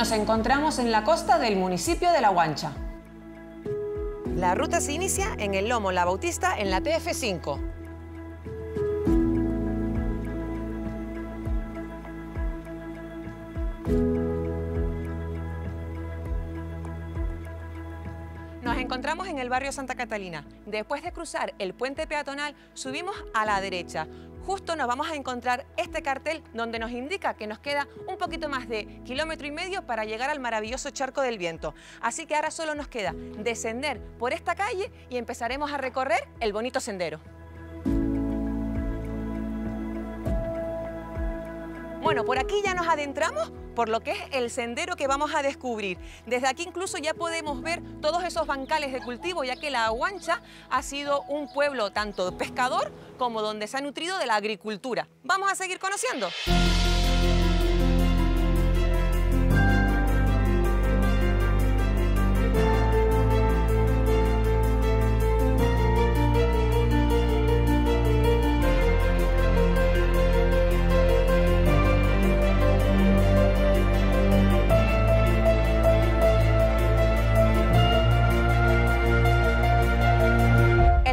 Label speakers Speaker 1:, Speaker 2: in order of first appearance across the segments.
Speaker 1: Nos encontramos en la costa del municipio de La Guancha.
Speaker 2: La ruta se inicia en el Lomo La Bautista en la TF5. Nos encontramos en el barrio Santa Catalina. Después de cruzar el puente peatonal, subimos a la derecha. Justo nos vamos a encontrar este cartel donde nos indica que nos queda un poquito más de kilómetro y medio para llegar al maravilloso Charco del Viento. Así que ahora solo nos queda descender por esta calle y empezaremos a recorrer el bonito sendero. Bueno, por aquí ya nos adentramos por lo que es el sendero que vamos a descubrir. Desde aquí incluso ya podemos ver todos esos bancales de cultivo, ya que La Aguancha ha sido un pueblo tanto pescador como donde se ha nutrido de la agricultura. Vamos a seguir conociendo.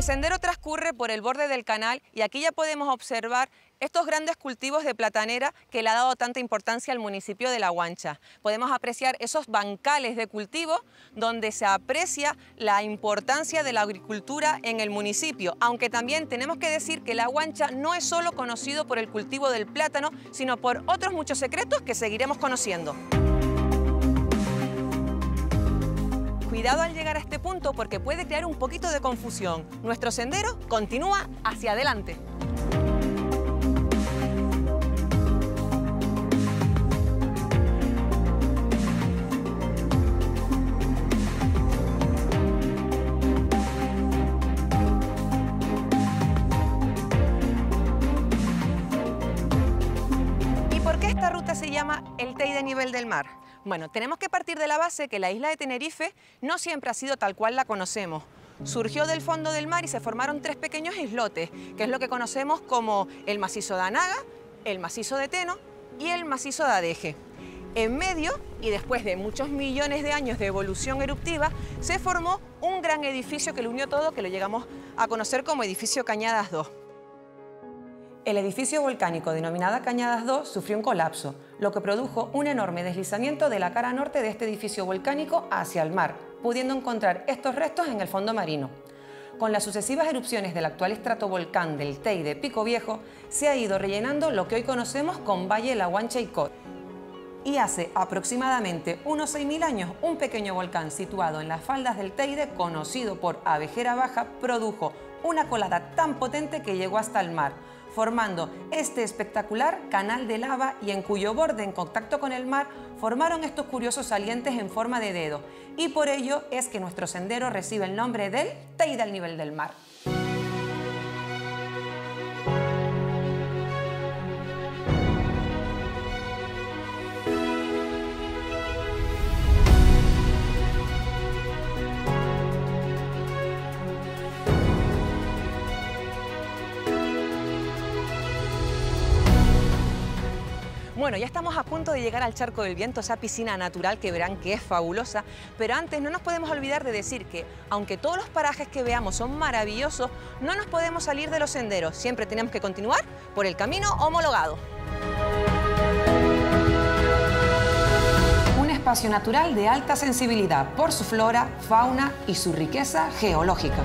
Speaker 2: Sendero transcurre por el borde del canal y aquí ya podemos observar estos grandes cultivos de platanera que le ha dado tanta importancia al municipio de La Guancha. Podemos apreciar esos bancales de cultivo donde se aprecia la importancia de la agricultura en el municipio, aunque también tenemos que decir que La Guancha no es solo conocido por el cultivo del plátano, sino por otros muchos secretos que seguiremos conociendo. Cuidado al llegar a este punto porque puede crear un poquito de confusión. Nuestro sendero continúa hacia adelante. ¿Y por qué esta ruta se llama el Teide nivel del mar? Bueno, tenemos que partir de la base que la isla de Tenerife no siempre ha sido tal cual la conocemos. Surgió del fondo del mar y se formaron tres pequeños islotes, que es lo que conocemos como el macizo de Anaga, el macizo de Teno y el macizo de Adeje. En medio, y después de muchos millones de años de evolución eruptiva, se formó un gran edificio que lo unió todo, que lo llegamos a conocer como edificio Cañadas 2.
Speaker 1: El edificio volcánico denominada Cañadas 2 sufrió un colapso, lo que produjo un enorme deslizamiento de la cara norte de este edificio volcánico hacia el mar, pudiendo encontrar estos restos en el fondo marino. Con las sucesivas erupciones del actual estratovolcán del Teide Pico Viejo, se ha ido rellenando lo que hoy conocemos con Valle La Guancha y Cot. Y hace aproximadamente unos 6.000 años, un pequeño volcán situado en las faldas del Teide, conocido por Abejera Baja, produjo una colada tan potente que llegó hasta el mar, formando este espectacular canal de lava y en cuyo borde en contacto con el mar formaron estos curiosos salientes en forma de dedo. Y por ello es que nuestro sendero recibe el nombre del Teide al nivel del mar.
Speaker 2: Bueno, ya estamos a punto de llegar al Charco del Viento, esa piscina natural que verán que es fabulosa, pero antes no nos podemos olvidar de decir que, aunque todos los parajes que veamos son maravillosos, no nos podemos salir de los senderos, siempre tenemos que continuar por el camino homologado.
Speaker 1: Un espacio natural de alta sensibilidad por su flora, fauna y su riqueza geológica.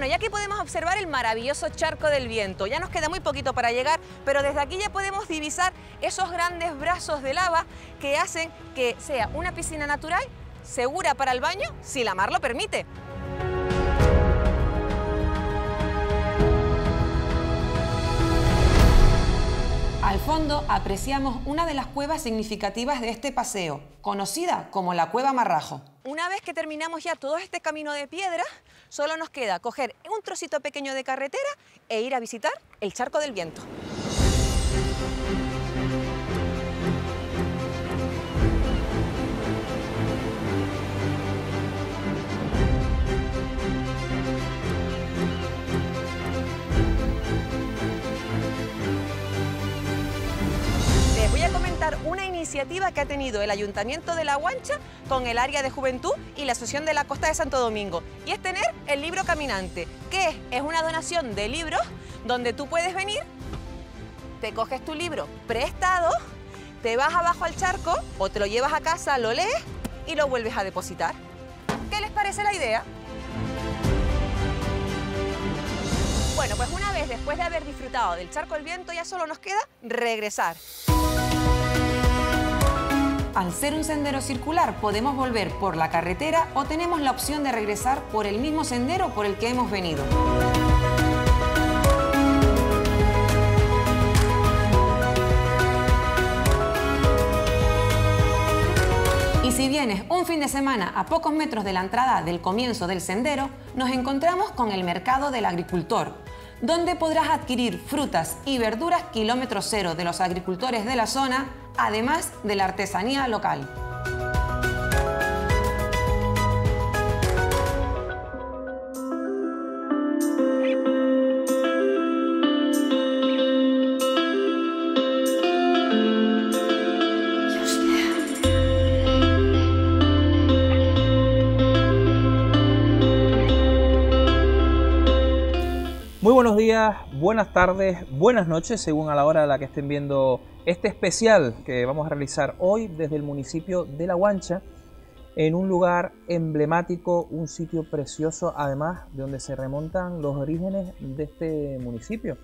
Speaker 2: Bueno, ya aquí podemos observar el maravilloso Charco del Viento. Ya nos queda muy poquito para llegar, pero desde aquí ya podemos divisar esos grandes brazos de lava que hacen que sea una piscina natural segura para el baño si la mar lo permite.
Speaker 1: Al fondo apreciamos una de las cuevas significativas de este paseo, conocida como la Cueva Marrajo.
Speaker 2: Una vez que terminamos ya todo este camino de piedra, solo nos queda coger un trocito pequeño de carretera e ir a visitar el Charco del Viento. Iniciativa que ha tenido el Ayuntamiento de La Guancha con el área de juventud y la Asociación de la Costa de Santo Domingo. Y es tener el libro caminante, que es una donación de libros donde tú puedes venir, te coges tu libro prestado, te vas abajo al charco o te lo llevas a casa, lo lees y lo vuelves a depositar. ¿Qué les parece la idea? Bueno, pues una vez después de haber disfrutado del charco del viento, ya solo nos queda regresar.
Speaker 1: Al ser un sendero circular, podemos volver por la carretera o tenemos la opción de regresar por el mismo sendero por el que hemos venido. Y si vienes un fin de semana a pocos metros de la entrada del comienzo del sendero, nos encontramos con el Mercado del Agricultor, donde podrás adquirir frutas y verduras kilómetro cero de los agricultores de la zona, además de la artesanía local.
Speaker 3: Días, buenas tardes, buenas noches, según a la hora a la que estén viendo este especial que vamos a realizar hoy desde el municipio de La Guancha, en un lugar emblemático, un sitio precioso, además de donde se remontan los orígenes de este municipio.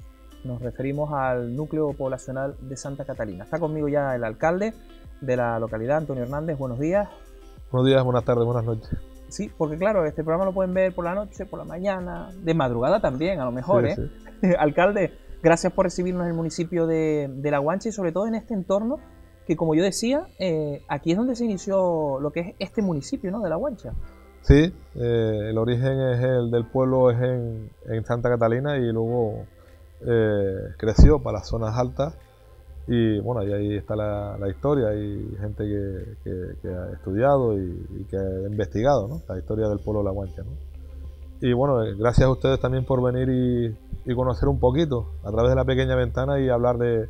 Speaker 3: Nos referimos al núcleo poblacional de Santa Catalina. Está conmigo ya el alcalde de la localidad, Antonio Hernández. Buenos días.
Speaker 4: Buenos días, buenas tardes, buenas noches.
Speaker 3: Sí, porque claro, este programa lo pueden ver por la noche, por la mañana, de madrugada también, a lo mejor,
Speaker 4: Sí,
Speaker 3: ¿eh?
Speaker 4: sí.
Speaker 3: Alcalde, gracias por recibirnos en el municipio de, de La Guancha y sobre todo en este entorno que, como yo decía, eh, aquí es donde se inició lo que es este municipio, ¿no? De La Guancha.
Speaker 4: Sí, eh, el origen es el del pueblo es en, en Santa Catalina y luego eh, creció para las zonas altas y bueno, y ahí está la, la historia, hay gente que, que- que ha estudiado y, y que ha investigado ¿no? la historia del pueblo de La Guancha. ¿no? Y bueno, eh, gracias a ustedes también por venir y, y conocer un poquito a través de la pequeña ventana y hablar de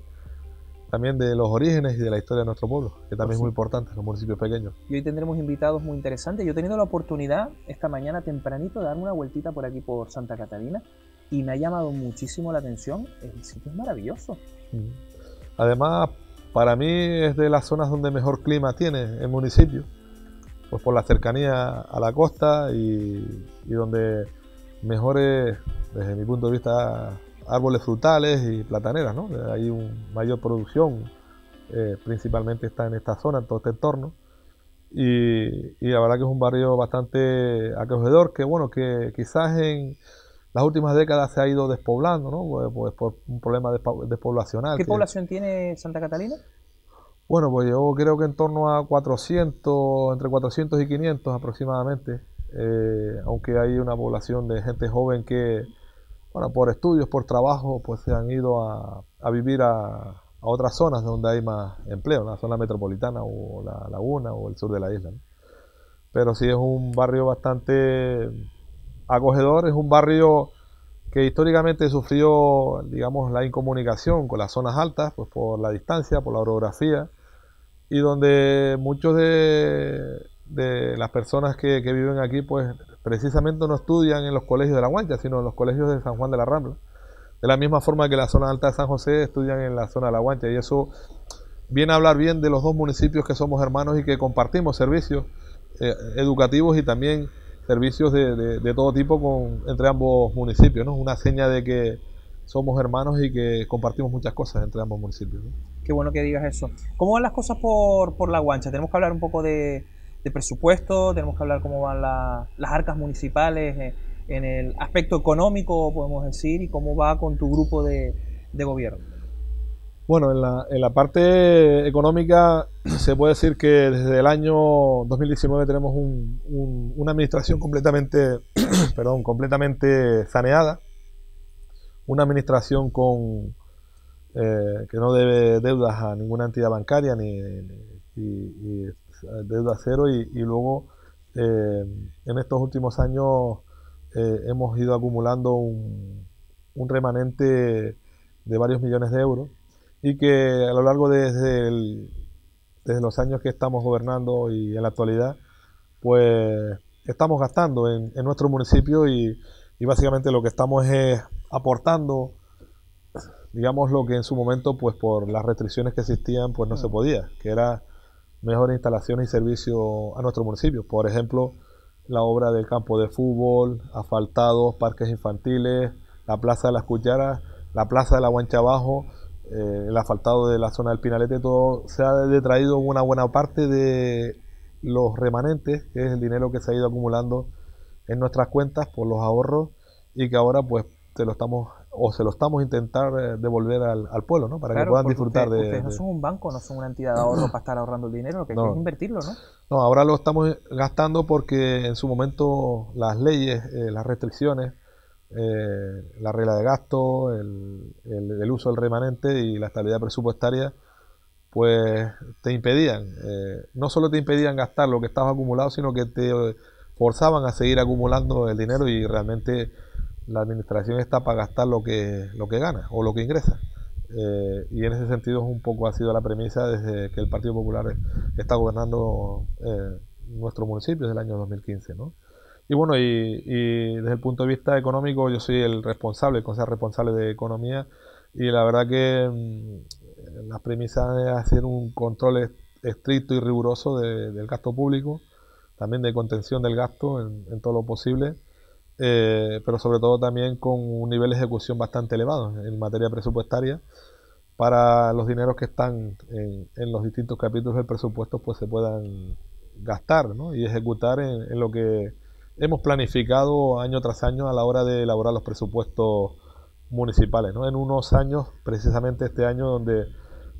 Speaker 4: también de los orígenes y de la historia de nuestro pueblo, que también es muy importante en los municipios pequeños.
Speaker 3: Y hoy tendremos invitados muy interesantes. Yo he tenido la oportunidad esta mañana tempranito de darme una vueltita por aquí por Santa Catalina y me ha llamado muchísimo la atención. El sitio es maravilloso.
Speaker 4: Mm. Además, para mí es de las zonas donde mejor clima tiene el municipio, pues por la cercanía a la costa y, donde mejores, desde mi punto de vista, árboles frutales y plataneras, ¿no? Hay una mayor producción, eh, principalmente está en esta zona, en todo este entorno. Y, y la verdad que es un barrio bastante acogedor, que bueno, que quizás en las últimas décadas se ha ido despoblando, ¿no? Pues, pues por un problema despo- despoblacional.
Speaker 3: ¿Qué
Speaker 4: que-
Speaker 3: población tiene Santa Catalina?
Speaker 4: bueno, pues yo creo que en torno a 400, entre 400 y 500 aproximadamente, eh, aunque hay una población de gente joven que, bueno, por estudios, por trabajo, pues se han ido a, a vivir a, a otras zonas donde hay más empleo, la zona metropolitana o la laguna o el sur de la isla. ¿no? Pero sí es un barrio bastante acogedor, es un barrio que históricamente sufrió, digamos, la incomunicación con las zonas altas, pues por la distancia, por la orografía, y donde muchos de, las personas que, que viven aquí, pues precisamente no estudian en los colegios de La Guancha, sino en los colegios de San Juan de la Rambla. De la misma forma que la zona alta de San José estudian en la zona de La Guancha, y eso viene a hablar bien de los dos municipios que somos hermanos y que compartimos servicios eh, educativos y también servicios de, de- de todo tipo con, entre ambos municipios, ¿no? Una seña de que somos hermanos y que compartimos muchas cosas entre ambos municipios. ¿no?
Speaker 3: Qué bueno que digas eso. ¿Cómo van las cosas por, por La Guancha? Tenemos que hablar un poco de, de presupuesto, tenemos que hablar cómo van la- las arcas municipales eh, en el aspecto económico, podemos decir, y cómo va con tu grupo de, de gobierno.
Speaker 4: Bueno, en la, en la parte económica se puede decir que desde el año 2019 tenemos un- un- una administración completamente, perdón, completamente saneada, una administración con eh, que no debe deudas a ninguna entidad bancaria ni, y deuda cero. Y, luego eh, en estos últimos años eh, hemos ido acumulando un, un remanente de varios millones de euros y que a lo largo desde el desde los años que estamos gobernando y en la actualidad, pues estamos gastando en, nuestro municipio y, básicamente lo que estamos es aportando, digamos, lo que en su momento, pues por las restricciones que existían, pues no se podía, que era mejores instalaciones y servicios a nuestro municipio. Por ejemplo, la obra del campo de fútbol, asfaltados, parques infantiles, la plaza de las cucharas, la plaza de la Guancha Abajo, eh, el asfaltado de la zona del Pinalete, todo se ha detraído una buena parte de los remanentes, que es el dinero que se ha ido acumulando en nuestras cuentas por los ahorros y que ahora pues te lo estamos o se lo estamos intentando eh, devolver al, pueblo, ¿no? Para que puedan disfrutar de,
Speaker 3: ustedes no son un banco, no son una entidad de ahorro para estar ahorrando el dinero, lo que hay que es invertirlo, ¿no?
Speaker 4: No, ahora lo estamos gastando porque en su momento las leyes, eh, las restricciones, eh, la regla de gasto, el, uso del remanente y la estabilidad presupuestaria, pues te impedían, no solo te impedían gastar lo que estabas acumulado, sino que te forzaban a seguir acumulando el dinero y realmente la administración está para gastar lo que, lo que gana o lo que ingresa. Eh, y en ese sentido es un poco ha sido la premisa desde que el Partido Popular está gobernando eh, nuestro municipio desde el año 2015. ¿no? Y bueno, y, desde el punto de vista económico yo soy el responsable, el consejo responsable de economía. Y la verdad que mm, la premisa es hacer un control estricto y riguroso del gasto público, también de contención del gasto en todo lo posible eh, pero sobre todo también con un nivel de ejecución bastante elevado en materia presupuestaria. Para los dineros que están en, los distintos capítulos del presupuesto pues se puedan gastar y ejecutar en, lo que hemos planificado año tras año a la hora de elaborar los presupuestos municipales. ¿no? En unos años, precisamente este año, donde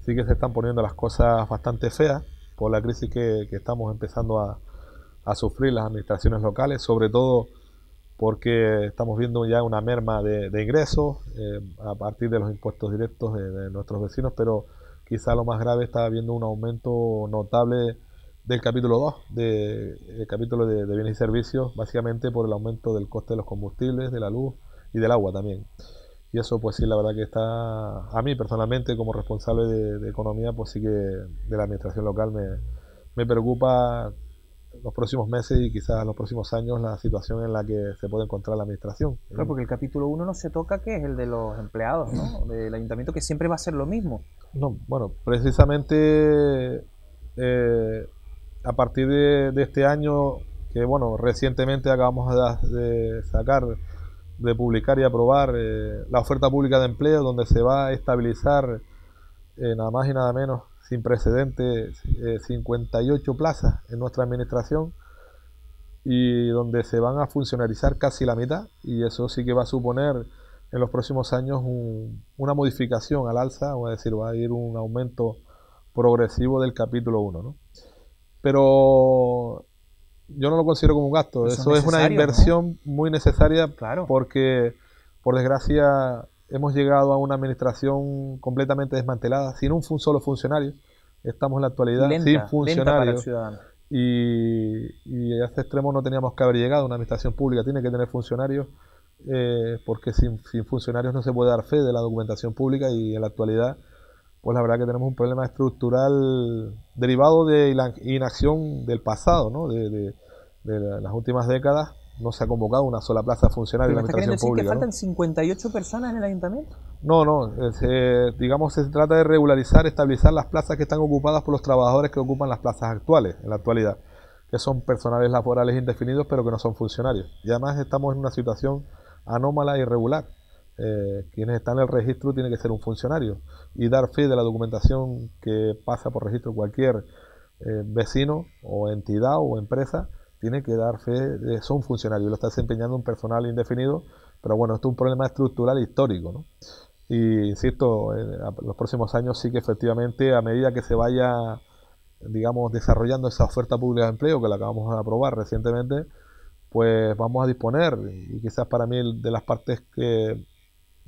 Speaker 4: sí que se están poniendo las cosas bastante feas por la crisis que, estamos empezando a, a sufrir las administraciones locales, sobre todo porque estamos viendo ya una merma de, ingresos eh, a partir de los impuestos directos de, nuestros vecinos, pero quizá lo más grave está habiendo un aumento notable del capítulo 2, del capítulo de, bienes y servicios, básicamente por el aumento del coste de los combustibles, de la luz y del agua también. Y eso pues sí, la verdad que está, a mí personalmente como responsable de, economía, pues sí que de la administración local me, me preocupa los próximos meses y quizás los próximos años la situación en la que se puede encontrar la administración.
Speaker 3: Claro, porque el capítulo 1 no se toca, que es el de los empleados, ¿no? Del ayuntamiento, que siempre va a ser lo mismo.
Speaker 4: No, bueno, precisamente eh, a partir de, este año, que bueno, recientemente acabamos de, sacar, de publicar y aprobar eh, la oferta pública de empleo, donde se va a estabilizar eh, nada más y nada menos sin precedentes, 58 eh, plazas en nuestra administración y donde se van a funcionarizar casi la mitad y eso sí que va a suponer en los próximos años una modificación al alza, es decir, va a ir un aumento progresivo del capítulo 1. Pero yo no lo considero como un gasto, eso, es, una inversión muy necesaria
Speaker 3: claro.
Speaker 4: porque, por desgracia, hemos llegado a una administración completamente desmantelada, sin un solo funcionario. Estamos en la actualidad sin funcionarios. Y, y, a este extremo no teníamos que haber llegado. Una administración pública tiene que tener funcionarios, eh, porque sin, funcionarios no se puede dar fe de la documentación pública y en la actualidad, pues la verdad que tenemos un problema estructural derivado de la inacción del pasado, ¿no? de las últimas décadas no se ha convocado una sola plaza funcionaria en la administración pública.
Speaker 3: que faltan 58 personas en el ayuntamiento?
Speaker 4: No, no, digamos se trata de regularizar, estabilizar las plazas que están ocupadas por los trabajadores que ocupan las plazas actuales, en la actualidad, que son personales laborales indefinidos pero que no son funcionarios. Y además estamos en una situación anómala e irregular. Eh, quienes están en el registro tienen que ser un funcionario y dar fe de la documentación que pasa por registro cualquier eh, vecino o entidad o empresa tiene que dar fe de son funcionarios, lo está desempeñando un personal indefinido, pero bueno, esto es un problema estructural histórico, ¿no? Y insisto, en los próximos años sí que efectivamente, a medida que se vaya, digamos, desarrollando esa oferta pública de empleo que la acabamos de aprobar recientemente, pues vamos a disponer, y quizás para mí de las partes que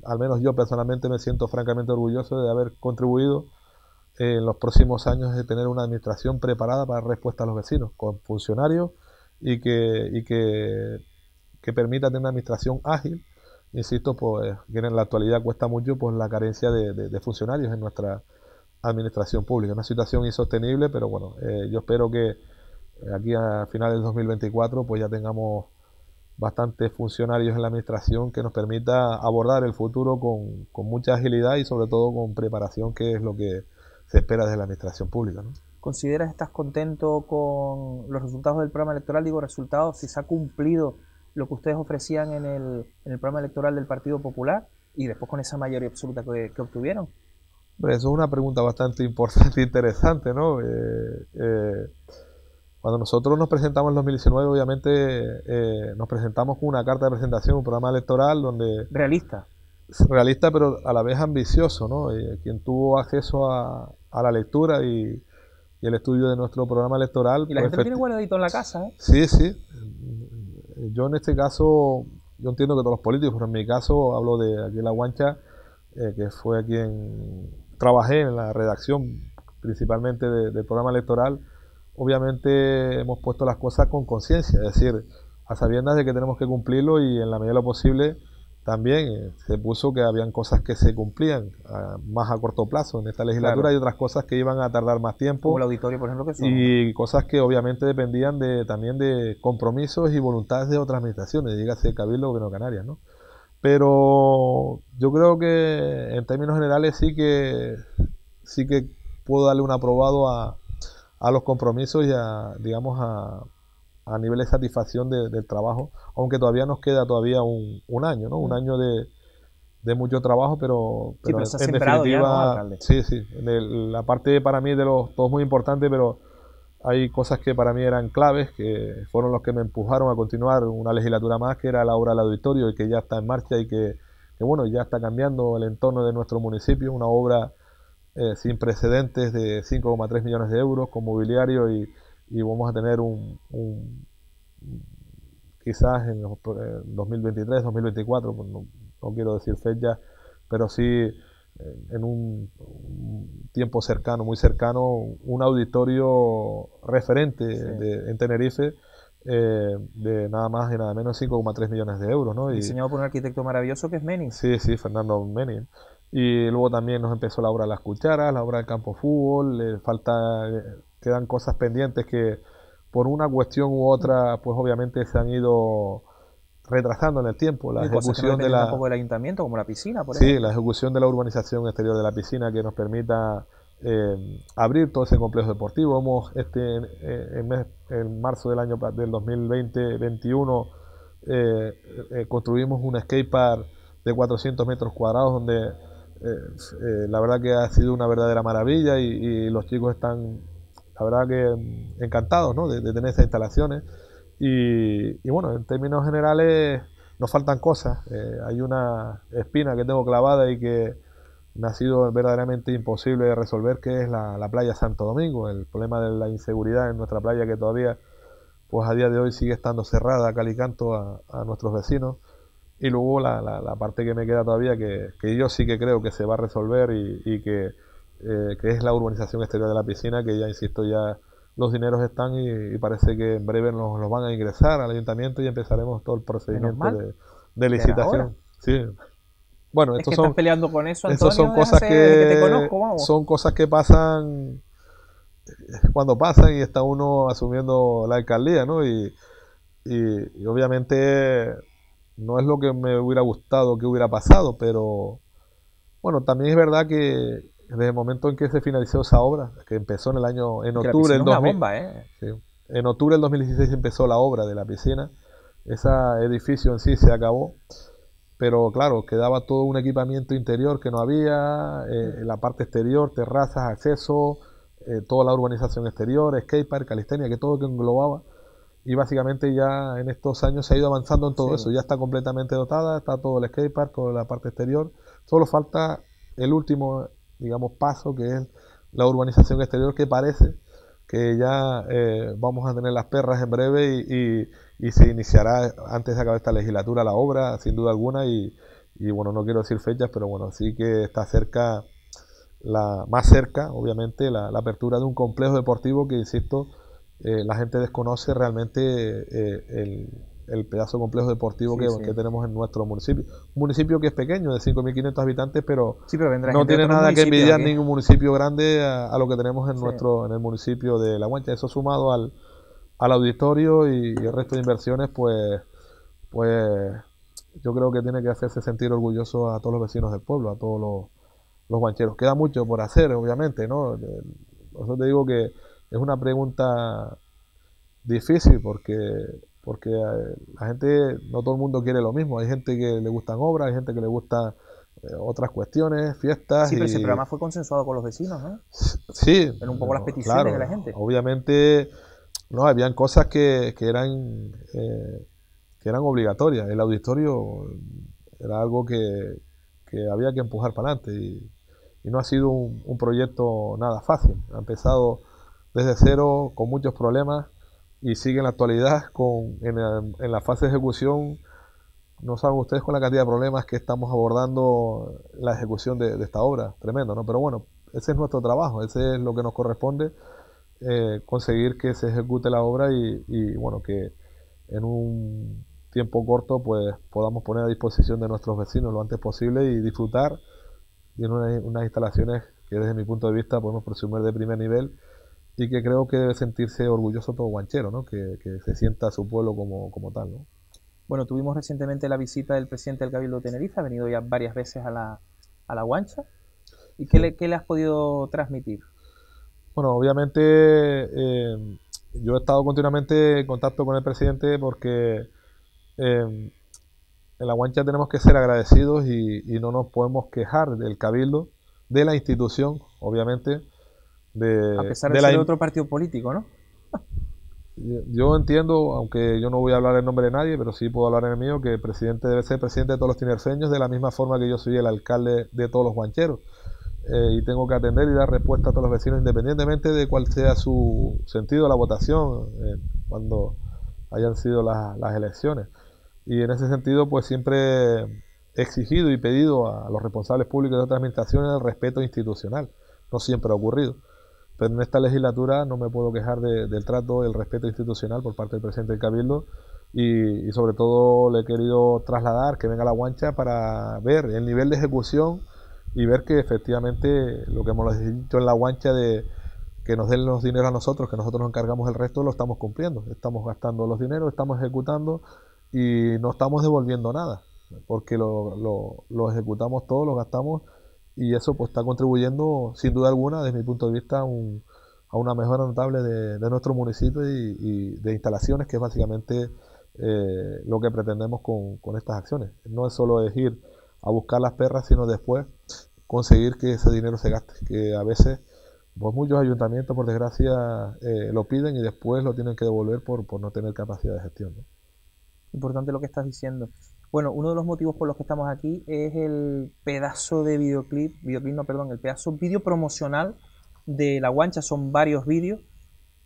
Speaker 4: al menos yo personalmente me siento francamente orgulloso de haber contribuido en los próximos años de tener una administración preparada para respuesta a los vecinos, con funcionarios y que, y que, permita tener una administración ágil. Insisto, pues que en la actualidad cuesta mucho pues la carencia de, funcionarios en nuestra administración pública. Una situación insostenible, pero bueno, eh, yo espero que aquí a finales del 2024 pues ya tengamos bastantes funcionarios en la administración que nos permita abordar el futuro con, con, mucha agilidad y sobre todo con preparación, que es lo que se espera de la administración pública. ¿no?
Speaker 3: ¿Consideras estás contento con los resultados del programa electoral? Digo resultados, si se ha cumplido lo que ustedes ofrecían en el, en el programa electoral del Partido Popular y después con esa mayoría absoluta que, que obtuvieron.
Speaker 4: Hombre, eso es una pregunta bastante importante e interesante, ¿no? Eh, eh, cuando nosotros nos presentamos en 2019, obviamente eh, nos presentamos con una carta de presentación, un programa electoral donde...
Speaker 3: Realista.
Speaker 4: Realista, pero a la vez ambicioso, ¿no? quien tuvo acceso a, a la lectura y, y, el estudio de nuestro programa electoral...
Speaker 3: Y la pues gente tiene guardadito en la casa, ¿eh?
Speaker 4: Sí, sí. Yo en este caso, yo entiendo que todos los políticos, pero en mi caso hablo de aquí en La Guancha, eh, que fue a quien trabajé en la redacción principalmente del programa electoral, obviamente hemos puesto las cosas con conciencia, es decir, a sabiendas de que tenemos que cumplirlo y en la medida de lo posible también eh, se puso que habían cosas que se cumplían más a corto plazo en esta legislatura y otras cosas que iban a tardar más tiempo.
Speaker 3: Como el auditorio, por ejemplo, que son...
Speaker 4: Y cosas que obviamente dependían de también de compromisos y voluntades de otras administraciones, dígase Cabildo o Gobierno Canarias, ¿no? Pero yo creo que en términos generales sí que sí que puedo darle un aprobado a, a los compromisos y a, digamos, a, a nivel de satisfacción del trabajo, aunque todavía nos queda todavía un, un año, ¿no? Un año de, de mucho trabajo, pero,
Speaker 3: pero, en definitiva,
Speaker 4: sí, sí, la parte para mí de los todos muy importante, pero hay cosas que para mí eran claves, que fueron los que me empujaron a continuar una legislatura más, que era la obra del auditorio y que ya está en marcha y que, bueno, ya está cambiando el entorno de nuestro municipio, una obra eh, sin precedentes de 5,3 millones de euros con mobiliario y, vamos a tener un, quizás en 2023, 2024, pues no, quiero decir fecha, pero sí en un, tiempo cercano, muy cercano, un auditorio referente en Tenerife eh, de nada más y nada menos 5,3 millones de euros. ¿no?
Speaker 3: Y, Diseñado por un arquitecto maravilloso que es Menin.
Speaker 4: Sí, sí, Fernando Menin. Y luego también nos empezó la obra de las cucharas, la obra del campo fútbol, le falta, eh, quedan cosas pendientes que por una cuestión u otra, pues obviamente se han ido retrasando en el tiempo. La ejecución de la
Speaker 3: del ayuntamiento como la piscina por
Speaker 4: sí la ejecución de la urbanización exterior de la piscina que nos permita eh, abrir todo ese complejo deportivo. Hemos este en, en marzo del año del 2020 21 eh, eh, construimos un skatepark de 400 metros cuadrados donde la verdad que ha sido una verdadera maravilla y, los chicos están la verdad que encantados ¿no? de, tener esas instalaciones y, bueno, en términos generales nos faltan cosas. Eh, hay una espina que tengo clavada y que me ha sido verdaderamente imposible de resolver, que es la, playa Santo Domingo, el problema de la inseguridad en nuestra playa que todavía, pues a día de hoy sigue estando cerrada, a, a nuestros vecinos. Y luego la, la, parte que me queda todavía, que, que, yo sí que creo que se va a resolver y, y que, eh, que es la urbanización exterior de la piscina, que ya insisto, ya los dineros están y, parece que en breve nos los van a ingresar al ayuntamiento y empezaremos todo el procedimiento de, licitación. Sí. Bueno,
Speaker 3: estos
Speaker 4: son
Speaker 3: peleando con eso,
Speaker 4: son cosas que, son cosas que pasan cuando pasan y está uno asumiendo la alcaldía, ¿no? Y, y, obviamente no es lo que me hubiera gustado que hubiera pasado, pero bueno, también es verdad que desde el momento en que se finalizó esa obra, que empezó en el año, en octubre del
Speaker 3: ¿eh?
Speaker 4: en octubre del 2016 empezó la obra de la piscina, ese edificio en sí se acabó, pero claro, quedaba todo un equipamiento interior que no había, eh, la parte exterior, terrazas, acceso, eh, toda la urbanización exterior, skatepark, calistenia, que todo que englobaba. Y básicamente ya en estos años se ha ido avanzando en todo eso. Ya está completamente dotada, está todo el skatepark, toda la parte exterior. Solo falta el último digamos, paso, que es la urbanización exterior, que parece que ya eh, vamos a tener las perras en breve y, y, se iniciará antes de acabar esta legislatura la obra, sin duda alguna, y, y, bueno, no quiero decir fechas, pero bueno, sí que está cerca, la, más cerca, obviamente, la, apertura de un complejo deportivo que, insisto, eh, la gente desconoce realmente eh, el, el pedazo complejo deportivo que, que, tenemos en nuestro municipio. Un municipio que es pequeño, de 5.500 habitantes, pero, no tiene nada que envidiar ningún municipio grande a, lo que tenemos en nuestro en el municipio de La Guancha. Eso sumado al, al auditorio y, el resto de inversiones, pues, pues yo creo que tiene que hacerse sentir orgulloso a todos los vecinos del pueblo, a todos los, los guancheros. Queda mucho por hacer, obviamente, ¿no? Por eso te digo que es una pregunta difícil porque porque eh, la gente, no todo el mundo quiere lo mismo. Hay gente que le gustan obras, hay gente que le gustan eh, otras cuestiones, fiestas.
Speaker 3: Sí, pero ese programa fue consensuado con los vecinos, ¿no?
Speaker 4: Sí.
Speaker 3: En un poco las peticiones de la gente.
Speaker 4: Obviamente, no, habían cosas que, que eran, eh, que eran obligatorias. El auditorio era algo que, que había que empujar para adelante y, y no ha sido un, un proyecto nada fácil. Ha empezado desde cero, con muchos problemas y sigue en la actualidad con, en, la fase de ejecución. No saben ustedes con la cantidad de problemas que estamos abordando la ejecución de, esta obra. Tremendo, ¿no? Pero bueno, ese es nuestro trabajo, ese es lo que nos corresponde, eh, conseguir que se ejecute la obra y, bueno, que en un tiempo corto pues podamos poner a disposición de nuestros vecinos lo antes posible y disfrutar de unas instalaciones que desde mi punto de vista podemos presumir de primer nivel y que creo que debe sentirse orgulloso todo guanchero, ¿no? que, se sienta a su pueblo como, como tal. ¿no?
Speaker 3: Bueno, tuvimos recientemente la visita del presidente del Cabildo de Tenerife, ha venido ya varias veces a la, a la guancha. ¿Y qué le, qué le has podido transmitir?
Speaker 4: Bueno, obviamente eh, yo he estado continuamente en contacto con el presidente porque eh, en la guancha tenemos que ser agradecidos y, y no nos podemos quejar del Cabildo, de la institución, obviamente,
Speaker 3: a pesar de, ser otro partido político, ¿no?
Speaker 4: Yo entiendo, aunque yo no voy a hablar en nombre de nadie, pero sí puedo hablar en el mío, que el presidente debe ser presidente de todos los tinerfeños de la misma forma que yo soy el alcalde de todos los guancheros. Eh, y tengo que atender y dar respuesta a todos los vecinos independientemente de cuál sea su sentido de la votación eh, cuando hayan sido las elecciones. Y en ese sentido, pues siempre he exigido y pedido a los responsables públicos de otras administraciones el respeto institucional. No siempre ha ocurrido. Pero en esta legislatura no me puedo quejar del trato, el respeto institucional por parte del presidente del Cabildo y, sobre todo le he querido trasladar que venga a la guancha para ver el nivel de ejecución y ver que efectivamente lo que hemos dicho en la guancha de que nos den los dineros a nosotros, que nosotros nos encargamos el resto, lo estamos cumpliendo. Estamos gastando los dineros, estamos ejecutando y no estamos devolviendo nada, porque lo, lo ejecutamos todo, lo gastamos y eso pues está contribuyendo sin duda alguna desde mi punto de vista a una mejora notable de, nuestro municipio y, de instalaciones que es básicamente eh, lo que pretendemos con, estas acciones. No es solo ir a buscar las perras, sino después conseguir que ese dinero se gaste, que a veces pues muchos ayuntamientos por desgracia eh, lo piden y después lo tienen que devolver por, por no tener capacidad de gestión.
Speaker 3: Importante lo que estás diciendo. Bueno, uno de los motivos por los que estamos aquí es el pedazo de videoclip, videoclip no, perdón, el pedazo video promocional de La Guancha, son varios vídeos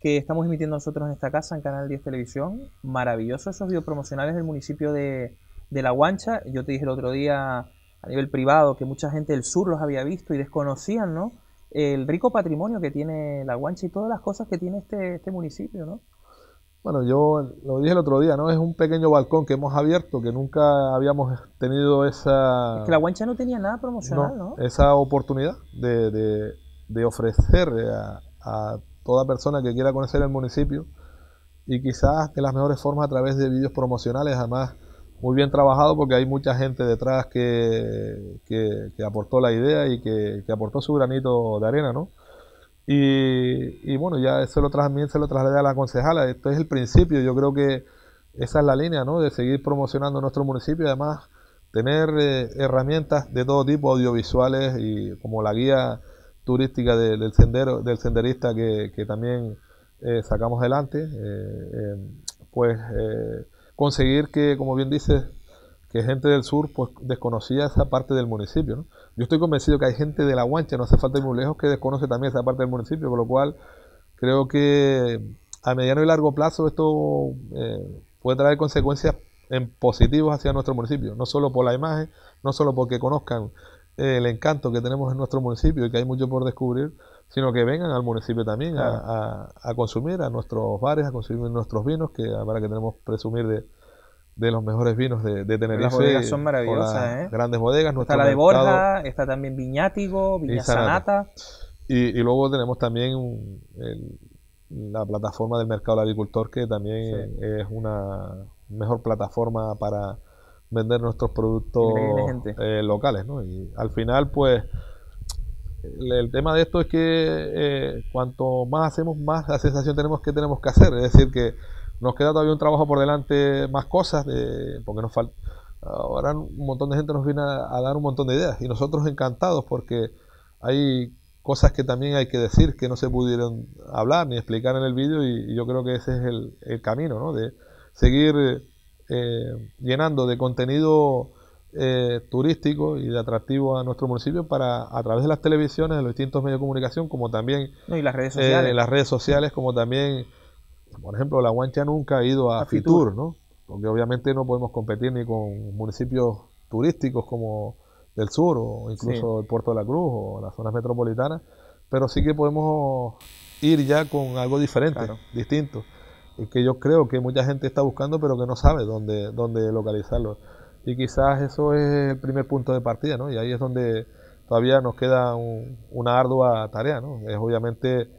Speaker 3: que estamos emitiendo nosotros en esta casa, en Canal 10 Televisión. Maravilloso esos videos promocionales del municipio de, de La Guancha. Yo te dije el otro día a nivel privado que mucha gente del sur los había visto y desconocían, ¿no? El rico patrimonio que tiene La Guancha y todas las cosas que tiene este, este municipio, ¿no?
Speaker 4: Bueno, yo lo dije el otro día, ¿no? Es un pequeño balcón que hemos abierto, que nunca habíamos tenido esa...
Speaker 3: Es que la guancha no tenía nada promocional, ¿no?
Speaker 4: Esa oportunidad de, de, ofrecer a, a, toda persona que quiera conocer el municipio y quizás de las mejores formas a través de vídeos promocionales, además muy bien trabajado porque hay mucha gente detrás que, que, que aportó la idea y que, que aportó su granito de arena, ¿no? Y, bueno, ya eso lo, también se lo trasladé a la concejala. Esto es el principio. Yo creo que esa es la línea, ¿no? De seguir promocionando nuestro municipio y además tener eh, herramientas de todo tipo, audiovisuales y como la guía turística del sendero, del senderista que, también eh, sacamos adelante, eh, pues conseguir que, como bien dices, que gente del sur pues desconocía esa parte del municipio. ¿no? Yo estoy convencido que hay gente de la Guancha, no hace falta ir muy lejos, que desconoce también esa parte del municipio, con lo cual creo que a mediano y largo plazo esto eh, puede traer consecuencias en positivos hacia nuestro municipio, no solo por la imagen, no solo porque conozcan eh, el encanto que tenemos en nuestro municipio y que hay mucho por descubrir, sino que vengan al municipio también a, consumir a nuestros bares, a consumir nuestros vinos, que ahora que tenemos presumir de, de los mejores vinos de, de Tenerife.
Speaker 3: Las bodegas son maravillosas, ¿eh?
Speaker 4: Grandes bodegas.
Speaker 3: Está la de Borja, está también Viñátigo, Viña Sanata.
Speaker 4: Y, y, luego tenemos también el, la plataforma del mercado del agricultor, que también es una mejor plataforma para vender nuestros productos eh, locales. ¿no? Y al final, pues, el, tema de esto es que eh, cuanto más hacemos, más la sensación tenemos que tenemos que hacer. Es decir, que nos queda todavía un trabajo por delante, más cosas, de, porque nos falta. Ahora un montón de gente nos viene a, dar un montón de ideas y nosotros encantados porque hay cosas que también hay que decir que no se pudieron hablar ni explicar en el vídeo y, yo creo que ese es el, camino, ¿no? De seguir eh, llenando de contenido eh, turístico y de atractivo a nuestro municipio para a través de las televisiones, de los distintos medios de comunicación, como también
Speaker 3: y las redes sociales,
Speaker 4: eh, las redes sociales, como también, por ejemplo, la Guancha nunca ha ido a, Fitur, ¿no? Porque obviamente no podemos competir ni con municipios turísticos como del sur o incluso el puerto de la Cruz o las zonas metropolitanas, pero sí que podemos ir ya con algo diferente, distinto, y que yo creo que mucha gente está buscando pero que no sabe dónde, dónde localizarlo. Y quizás eso es el primer punto de partida, ¿no? Y ahí es donde todavía nos queda una ardua tarea, ¿no? Es obviamente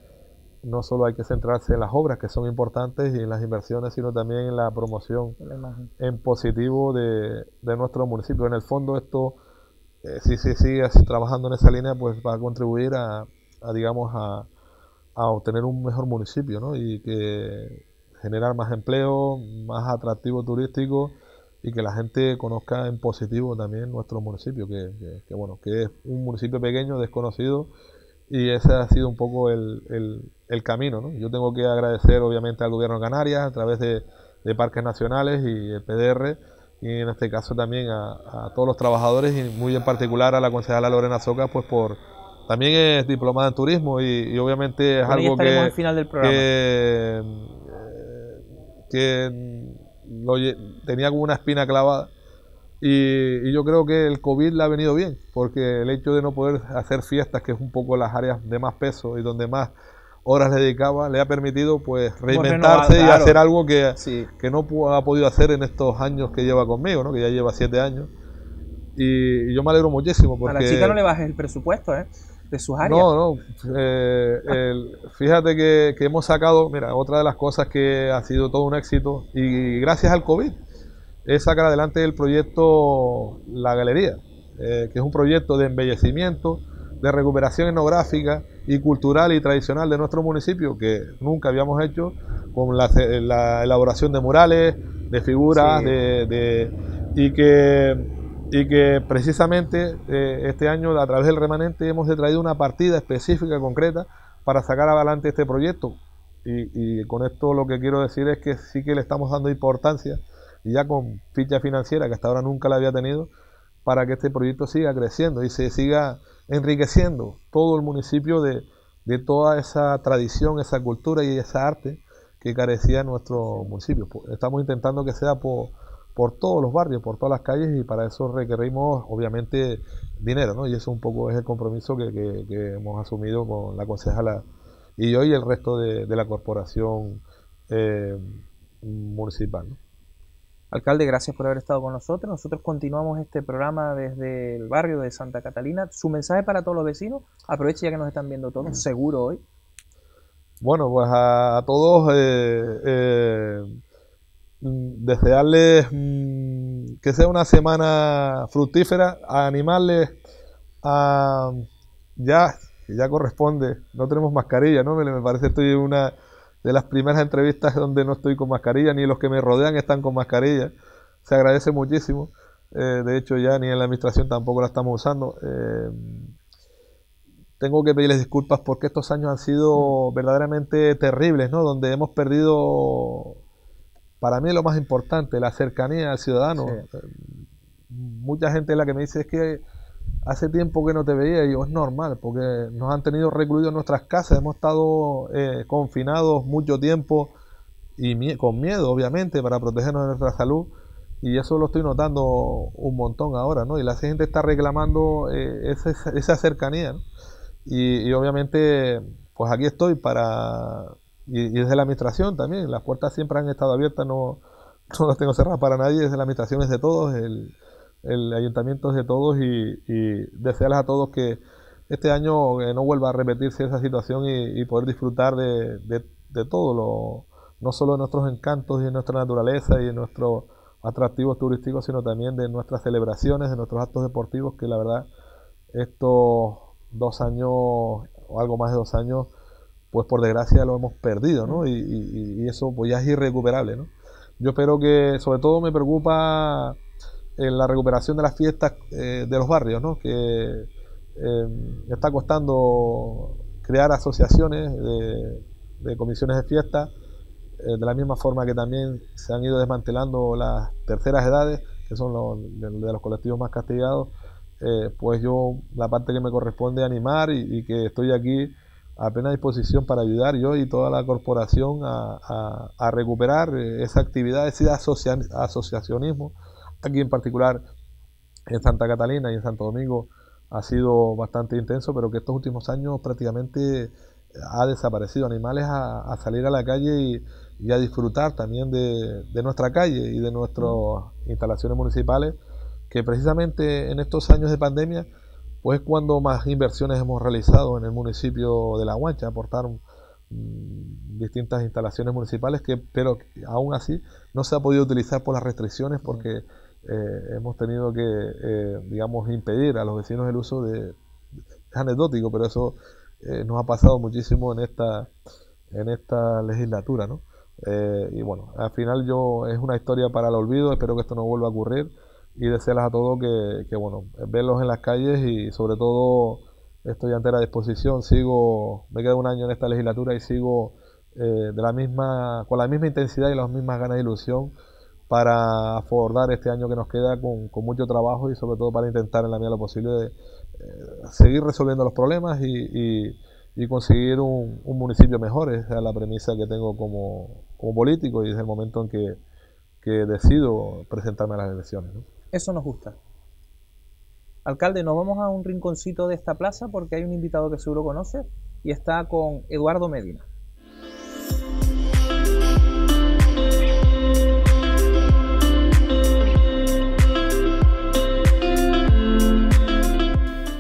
Speaker 4: no solo hay que centrarse en las obras que son importantes y en las inversiones, sino también en la promoción en positivo de, de nuestro municipio. En el fondo esto eh, si se sigue trabajando en esa línea, pues va a contribuir a, digamos, a, obtener un mejor municipio, ¿no? Y que generar más empleo, más atractivo turístico y que la gente conozca en positivo también nuestro municipio, que, bueno, que es un municipio pequeño, desconocido, y ese ha sido un poco el, el, camino, ¿no? Yo tengo que agradecer obviamente al gobierno de Canarias a través de, de Parques Nacionales y el PDR, y en este caso también a, todos los trabajadores y muy en particular a la concejala Lorena Soca, pues por también es diplomada en turismo y, obviamente es algo que,
Speaker 3: final del programa.
Speaker 4: que, tenía como una espina clavada y, yo creo que el COVID le ha venido bien porque el hecho de no poder hacer fiestas, que es un poco las áreas de más peso y donde más horas le dedicaba, le ha permitido pues reinventarse y hacer algo que, que no ha podido hacer en estos años que lleva conmigo, ¿no? que ya lleva siete años. Y, yo me alegro muchísimo porque...
Speaker 3: A la chica no le bajes el presupuesto, ¿eh? De sus áreas.
Speaker 4: No, no. Eh, fíjate que, hemos sacado, mira, otra de las cosas que ha sido todo un éxito y gracias al COVID es sacar adelante el proyecto La Galería, eh, que es un proyecto de embellecimiento, de recuperación etnográfica y cultural y tradicional de nuestro municipio que nunca habíamos hecho con la, elaboración de murales, de figuras, de, y que y que precisamente eh, este año a través del remanente hemos traído una partida específica concreta para sacar adelante este proyecto. Y, y, con esto lo que quiero decir es que sí que le estamos dando importancia y ya con ficha financiera que hasta ahora nunca la había tenido para que este proyecto siga creciendo y se siga enriqueciendo todo el municipio de, toda esa tradición, esa cultura y esa arte que carecía nuestro municipio. Estamos intentando que sea por, por todos los barrios, por todas las calles y para eso requerimos obviamente dinero, ¿no? Y eso un poco es el compromiso que, hemos asumido con la concejala y yo y el resto de, la corporación eh, municipal.
Speaker 3: Alcalde, gracias por haber estado con nosotros. Nosotros continuamos este programa desde el barrio de Santa Catalina. Su mensaje para todos los vecinos, aproveche ya que nos están viendo todos, seguro hoy.
Speaker 4: Bueno, pues a, todos eh, eh, desearles mm, que sea una semana fructífera, animarles a ya, ya corresponde, no tenemos mascarilla, ¿no? Me, me parece estoy una de las primeras entrevistas donde no estoy con mascarilla, ni los que me rodean están con mascarilla. Se agradece muchísimo. Eh, de hecho, ya ni en la administración tampoco la estamos usando. Eh, tengo que pedirles disculpas porque estos años han sido verdaderamente terribles, ¿no? Donde hemos perdido, para mí lo más importante, la cercanía al ciudadano. Eh, mucha gente es la que me dice es que hace tiempo que no te veía y yo, es normal, porque nos han tenido recluidos en nuestras casas, hemos estado eh, confinados mucho tiempo y con miedo, obviamente, para protegernos de nuestra salud. Y eso lo estoy notando un montón ahora, ¿no? Y la gente está reclamando eh, esa, cercanía, y, obviamente, pues aquí estoy para... Y, desde la administración también, las puertas siempre han estado abiertas, no, no las tengo cerradas para nadie, es la administración es de todos, el, el ayuntamiento es de todos y, y desearles a todos que este año eh, no vuelva a repetirse esa situación y, poder disfrutar de, de, todo, lo, no solo de nuestros encantos y de nuestra naturaleza y de nuestros atractivos turísticos, sino también de nuestras celebraciones, de nuestros actos deportivos, que la verdad estos dos años o algo más de dos años, pues por desgracia lo hemos perdido, ¿no? Y, eso pues ya es irrecuperable, ¿no? Yo espero que, sobre todo me preocupa en eh, la recuperación de las fiestas eh, de los barrios, ¿no? Que eh, está costando crear asociaciones de, comisiones de fiesta, de la misma forma que también se han ido desmantelando las terceras edades, que son los, de, los colectivos más castigados, pues yo la parte que me corresponde animar y, que estoy aquí a plena disposición para ayudar yo y toda la corporación a, recuperar esa actividad, ese asociacionismo aquí en particular en Santa Catalina y en Santo Domingo ha sido bastante intenso, pero que estos últimos años prácticamente ha desaparecido. Animales a, salir a la calle y, a disfrutar también de, nuestra calle y de nuestras instalaciones municipales, que precisamente en estos años de pandemia, pues cuando más inversiones hemos realizado en el municipio de La Guancha, aportar mm, distintas instalaciones municipales, que, pero aún así no se ha podido utilizar por las restricciones porque eh, hemos tenido que, eh, digamos, impedir a los vecinos el uso de... Es anecdótico, pero eso eh, nos ha pasado muchísimo en esta, en esta legislatura, ¿no? y bueno, al final yo es una historia para el olvido, espero que esto no vuelva a ocurrir y desearles a todos que, que, bueno, verlos en las calles y sobre todo estoy ante la disposición, sigo, me queda un año en esta legislatura y sigo de la misma, con la misma intensidad y las mismas ganas de ilusión para abordar este año que nos queda con, mucho trabajo y sobre todo para intentar en la medida de lo posible de, eh, seguir resolviendo los problemas y, conseguir un, municipio mejor. Esa es la premisa que tengo como, político y desde el momento en que, decido presentarme a las elecciones.
Speaker 3: Eso nos gusta. Alcalde, nos vamos a un rinconcito de esta plaza porque hay un invitado que seguro conoce y está con Eduardo Medina.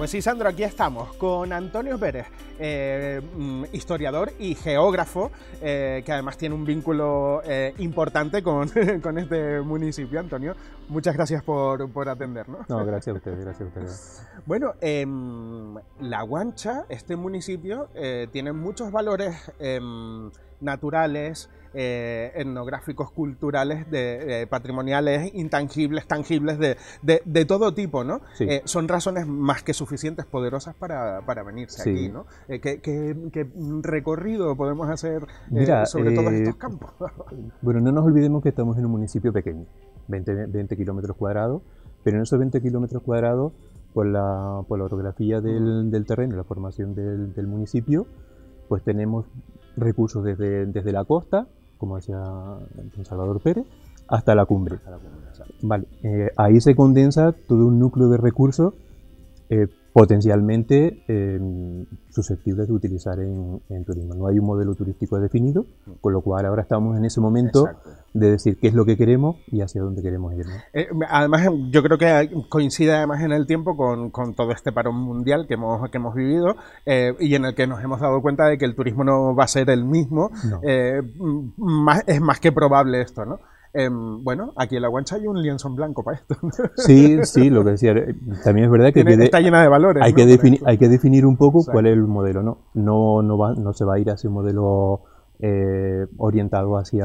Speaker 5: Pues sí, Sandro, aquí estamos con Antonio Pérez, eh, mm, historiador y geógrafo, eh, que además tiene un vínculo eh, importante con, con, este municipio. Antonio, muchas gracias por, por atendernos.
Speaker 6: No, gracias a ustedes, gracias a ustedes.
Speaker 5: Bueno, em, La Guancha, este municipio, tiene muchos valores em, naturales, eh, etnográficos, culturales, de, patrimoniales, intangibles, tangibles, de, de, todo tipo, ¿no? Eh, son razones más que suficientes, poderosas para, para venirse aquí, ¿no? Eh, ¿qué, recorrido podemos hacer sobre todos estos campos?
Speaker 6: bueno, no nos olvidemos que estamos en un municipio pequeño, 20, 20 kilómetros cuadrados, pero en esos 20 kilómetros cuadrados, por la, por la orografía del, del terreno, la formación del, del municipio, pues tenemos recursos desde, desde la costa, como decía Salvador Pérez, hasta la cumbre. Vale, eh, ahí se condensa todo un núcleo de recursos eh, potencialmente eh, susceptibles de utilizar en, turismo. No hay un modelo turístico definido, con lo cual ahora estamos en ese momento de decir qué es lo que queremos y hacia dónde queremos ir.
Speaker 5: además, yo creo que coincide además en el tiempo con, todo este parón mundial que hemos, que hemos vivido y en el que nos hemos dado cuenta de que el turismo no va a ser el mismo. más, es más que probable esto, ¿no? Em, bueno, aquí en la guancha hay un lienzo en blanco para esto.
Speaker 6: Sí, sí, lo que decía. Eh, también es verdad que,
Speaker 5: está llena de valores.
Speaker 6: Hay, que, definir, hay que definir un poco cuál es el modelo, ¿no? No, no, va, no se va a ir hacia un modelo eh, orientado hacia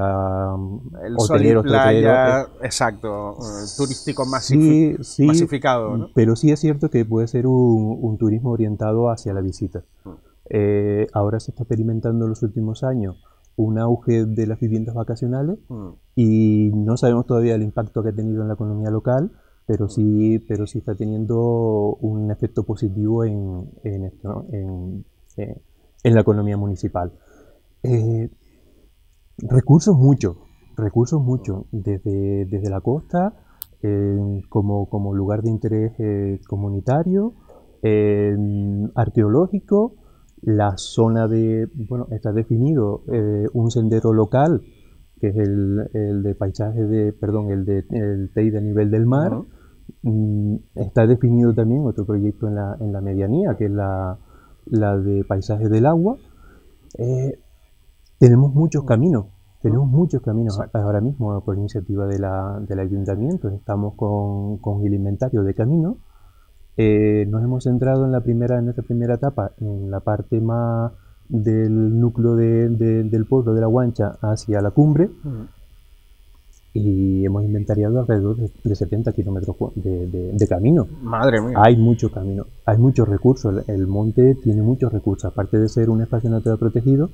Speaker 5: el hotelero, playa, exacto, eh, turístico masificado. ¿no?
Speaker 6: Pero sí es cierto que puede ser un, turismo orientado hacia la visita. Mm. ahora se está experimentando en los últimos años un auge de las viviendas vacacionales mm. y no sabemos todavía el impacto que ha tenido en la economía local, pero sí, pero sí está teniendo un efecto positivo en, en, esto, en, eh, en, la economía municipal. Eh, recursos muchos, recursos muchos, desde, desde la costa eh, como, como, lugar de interés comunitario, arqueológico, la zona de, bueno, está definido eh, un sendero local que es el, el de paisaje de, perdón, el de el TEI de nivel del mar. Mm, está definido también otro proyecto en la, en la medianía, que es la, la de paisaje del agua. Eh, tenemos muchos caminos, tenemos muchos caminos
Speaker 5: Exacto.
Speaker 6: ahora mismo por iniciativa de la, del ayuntamiento. Estamos con, con el inventario de caminos. Eh, nos hemos centrado en la primera, en esta primera etapa, en la parte más del núcleo de- de- del pueblo de la Guancha hacia la cumbre y hemos inventariado alrededor de, de 70 kilómetros de, camino.
Speaker 5: Madre mía.
Speaker 6: Hay mucho camino, hay muchos recursos. El, el monte tiene muchos recursos, aparte de ser un espacio natural protegido,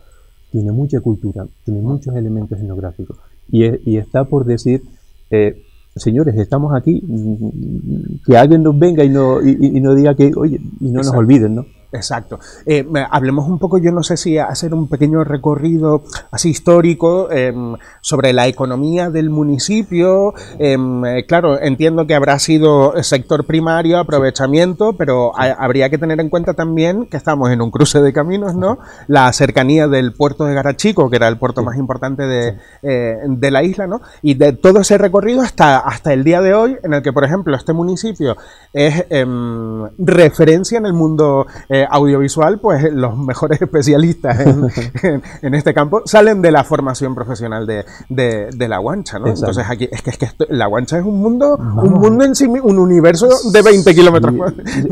Speaker 6: tiene mucha cultura, tiene muchos elementos etnográficos. Y, es- y está por decir, eh, señores, estamos aquí, mm, que alguien nos venga y no, y, y- y no diga que, oye, y no nos olviden, ¿no?
Speaker 5: Exacto. Eh, hablemos un poco, yo no sé si hacer un pequeño recorrido así histórico em, sobre la economía del municipio. Em, eh, claro, entiendo que habrá sido sector primario, aprovechamiento, pero ha- habría que tener en cuenta también que estamos en un cruce de caminos, ¿no? La cercanía del puerto de Garachico, que era el puerto más importante de, eh, de la isla, ¿no? Y de todo ese recorrido hasta, hasta el día de hoy, en el que, por ejemplo, este municipio es em, referencia en el mundo eh, audiovisual, pues los mejores especialistas en, en- en este campo salen de la formación profesional de, de- de la guancha, ¿no?
Speaker 6: Exacto.
Speaker 5: Entonces aquí es que, es que esto- la guancha es un mundo, un mundo en sí, un universo de 20 kilómetros ¿no?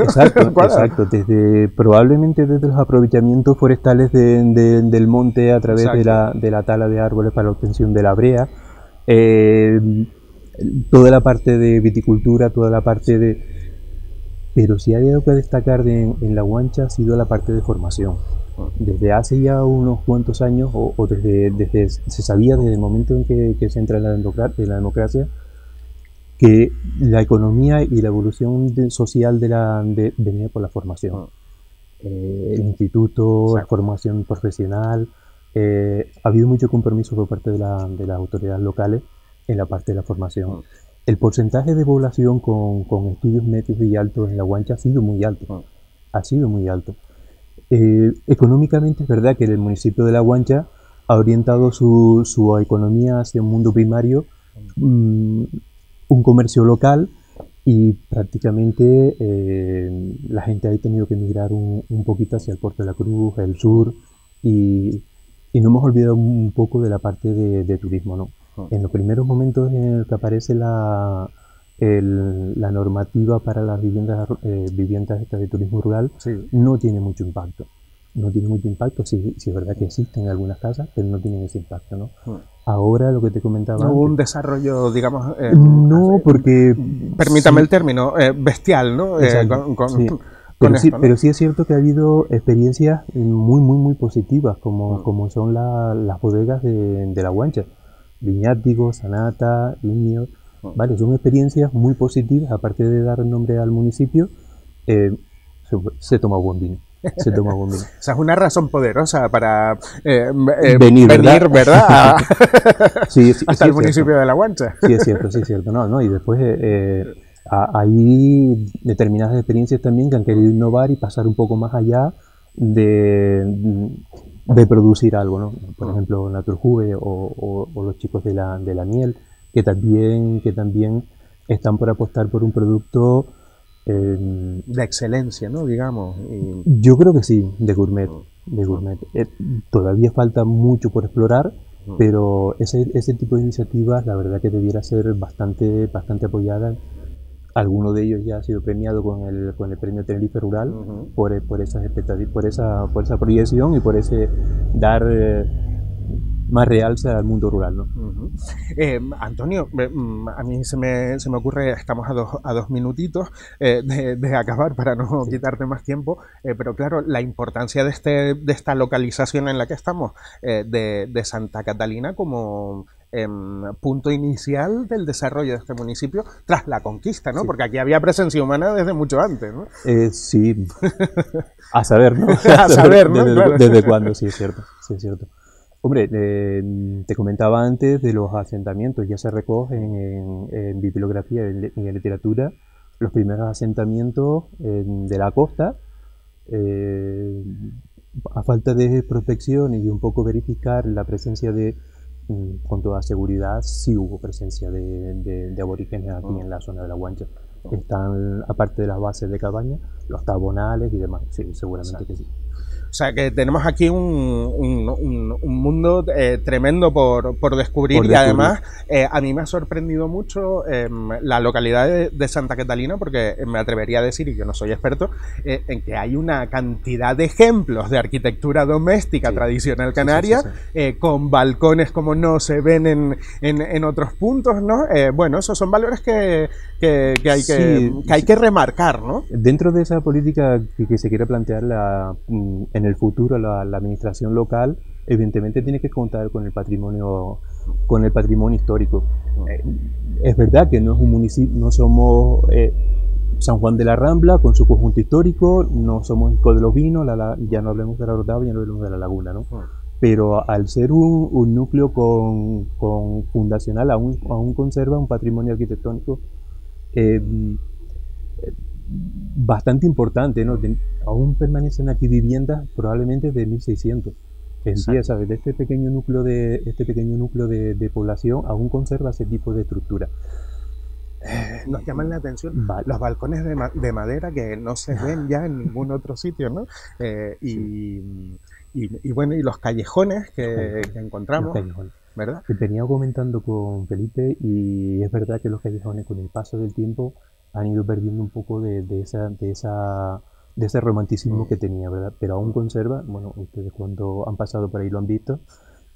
Speaker 6: Exacto, exacto. Desde, probablemente desde los aprovechamientos forestales de- de- del monte a través de la, de la tala de árboles para la obtención de la brea, eh, toda la parte de viticultura, toda la parte de... Pero si hay algo que destacar de- en la guancha ha sido la parte de formación. Desde hace ya unos cuantos años, o, o desde, desde se sabía desde el momento en que, que se entra en la, democra- en la democracia, que la economía y la evolución de- social de la, de- venía por la formación. Eh, el instituto, la formación profesional, eh, ha habido mucho compromiso por parte de, la- de las autoridades locales en la parte de la formación. El porcentaje de población con, con estudios medios y altos en la Guancha ha sido muy alto. Ha sido muy alto. Eh, económicamente es verdad que el municipio de La Guancha ha orientado su, su economía hacia un mundo primario, mm, un comercio local y prácticamente eh, la gente ha tenido que emigrar un, un poquito hacia el Puerto de la Cruz, el sur y, y no hemos olvidado un poco de la parte de, de turismo. ¿no? En los primeros momentos en el que aparece la, el- la normativa para las viviendas, eh, viviendas estas de turismo rural, no tiene mucho impacto. No tiene mucho impacto, sí, sí es verdad que existen algunas casas, pero no tienen ese impacto, ¿no? Ahora lo que te comentaba...
Speaker 5: No hubo un desarrollo, digamos, eh,
Speaker 6: no, porque...
Speaker 5: permítame
Speaker 6: sí,
Speaker 5: el término, eh, bestial, ¿no? Eh, con, con-
Speaker 6: sí. Pero, sí,
Speaker 5: esto, ¿no?
Speaker 6: pero sí es cierto que ha habido experiencias muy, muy, muy positivas, como,
Speaker 5: Mm.
Speaker 6: como son la- las bodegas de, de la Guancha. Viñátigo, Sanata, Inio,
Speaker 5: Mm.
Speaker 6: vale, son experiencias muy positivas, aparte de dar nombre al municipio, eh, se, se toma buen vino. Se toma buen vino.
Speaker 5: Esa es una razón poderosa para eh, eh,
Speaker 6: Venir, ¿verdad?
Speaker 5: ¿verdad? A-
Speaker 6: Sí, sí,
Speaker 5: hasta
Speaker 6: sí
Speaker 5: el municipio
Speaker 6: cierto.
Speaker 5: de La Guancha.
Speaker 6: Sí, es cierto, sí, es cierto. No, no, y después hay determinadas experiencias también que han querido innovar y pasar un poco más allá de, de producir algo, ¿no? Por ejemplo, Naturjuve o, o- o los chicos de la, de la miel, que también, que también están por apostar por un producto, eh,
Speaker 5: De excelencia, ¿no? Digamos. y-
Speaker 6: yo creo que sí, de gourmet. De gourmet. Eh, todavía falta mucho por explorar, pero ese, ese tipo de iniciativas, la verdad que debiera ser bastante, bastante apoyada. Alguno de ellos ya ha sido premiado con el, con el premio Tenerife Rural por, por esas expectativas, por esa, por esa proyección y por ese dar eh, más realce al mundo rural, ¿no?
Speaker 5: Eh, Antonio, eh, mm, a mí se me, se me ocurre, estamos a dos, a dos minutitos eh, de, de acabar para no quitarte más tiempo, eh, pero claro, la importancia de, este, de esta localización en la que estamos, eh, de, de Santa Catalina como em, punto inicial del desarrollo de este municipio tras la conquista, ¿no? Porque aquí había presencia humana desde mucho antes, ¿no?
Speaker 6: Eh, sí, a saber, ¿no?
Speaker 5: A saber, ¿no?
Speaker 6: Desde,
Speaker 5: Claro.
Speaker 6: desde cuándo, sí, es cierto, sí, es cierto. Hombre, eh, te comentaba antes de los asentamientos, ya se recogen en, en bibliografía, en, li- en literatura, los primeros asentamientos eh, de la costa, eh, a falta de prospección y un poco verificar la presencia de, con toda seguridad sí hubo presencia de, de- de aborígenes aquí en la zona de la Guancha. Están, aparte de las bases de cabaña, los tabonales y demás. Sí, seguramente que sí.
Speaker 5: O sea que tenemos aquí un, un- un- un mundo eh, tremendo por, por descubrir
Speaker 6: Por
Speaker 5: y
Speaker 6: descubrir.
Speaker 5: además eh, a mí me ha sorprendido mucho eh, la localidad de, de Santa Catalina porque me atrevería a decir, y yo no soy experto, eh, en que hay una cantidad de ejemplos de arquitectura doméstica
Speaker 6: Sí.
Speaker 5: tradicional
Speaker 6: sí,
Speaker 5: canaria
Speaker 6: sí.
Speaker 5: eh, con balcones como no se ven en, en- en otros puntos, ¿no? Eh, bueno, esos son valores que, que- que hay, que,
Speaker 6: Sí,
Speaker 5: que hay
Speaker 6: sí.
Speaker 5: que remarcar, ¿no?
Speaker 6: Dentro de esa política que, se quiere plantear la, mm, en el futuro la, la administración local, evidentemente tiene que contar con el patrimonio, con el patrimonio histórico. Eh, es verdad que no es un municipio, no somos eh, San Juan de la Rambla con su conjunto histórico, no somos Isco de los Vinos, la- la- ya no hablemos de la Rotava, ya no hablemos de la Laguna, ¿no? Pero al ser un, un núcleo con, con fundacional, aún, aún conserva un patrimonio arquitectónico eh, bastante importante, ¿no? Aún permanecen aquí viviendas probablemente de 1600. En día, ¿sabes? De este pequeño núcleo de este pequeño núcleo de, de población aún conserva ese tipo de estructura.
Speaker 5: Nos llaman la atención
Speaker 6: Vale.
Speaker 5: los balcones de, ma- de madera que no se ven ya en ningún otro sitio, ¿no? Eh, y, y- y bueno, y los callejones que, encontramos,
Speaker 6: Los callejones.
Speaker 5: ¿verdad?
Speaker 6: Venía comentando con Felipe y es verdad que los callejones con el paso del tiempo han ido perdiendo un poco de, de esa, de esa de ese romanticismo que tenía, ¿verdad? Pero aún conserva, bueno, ustedes cuando han pasado por ahí lo han visto,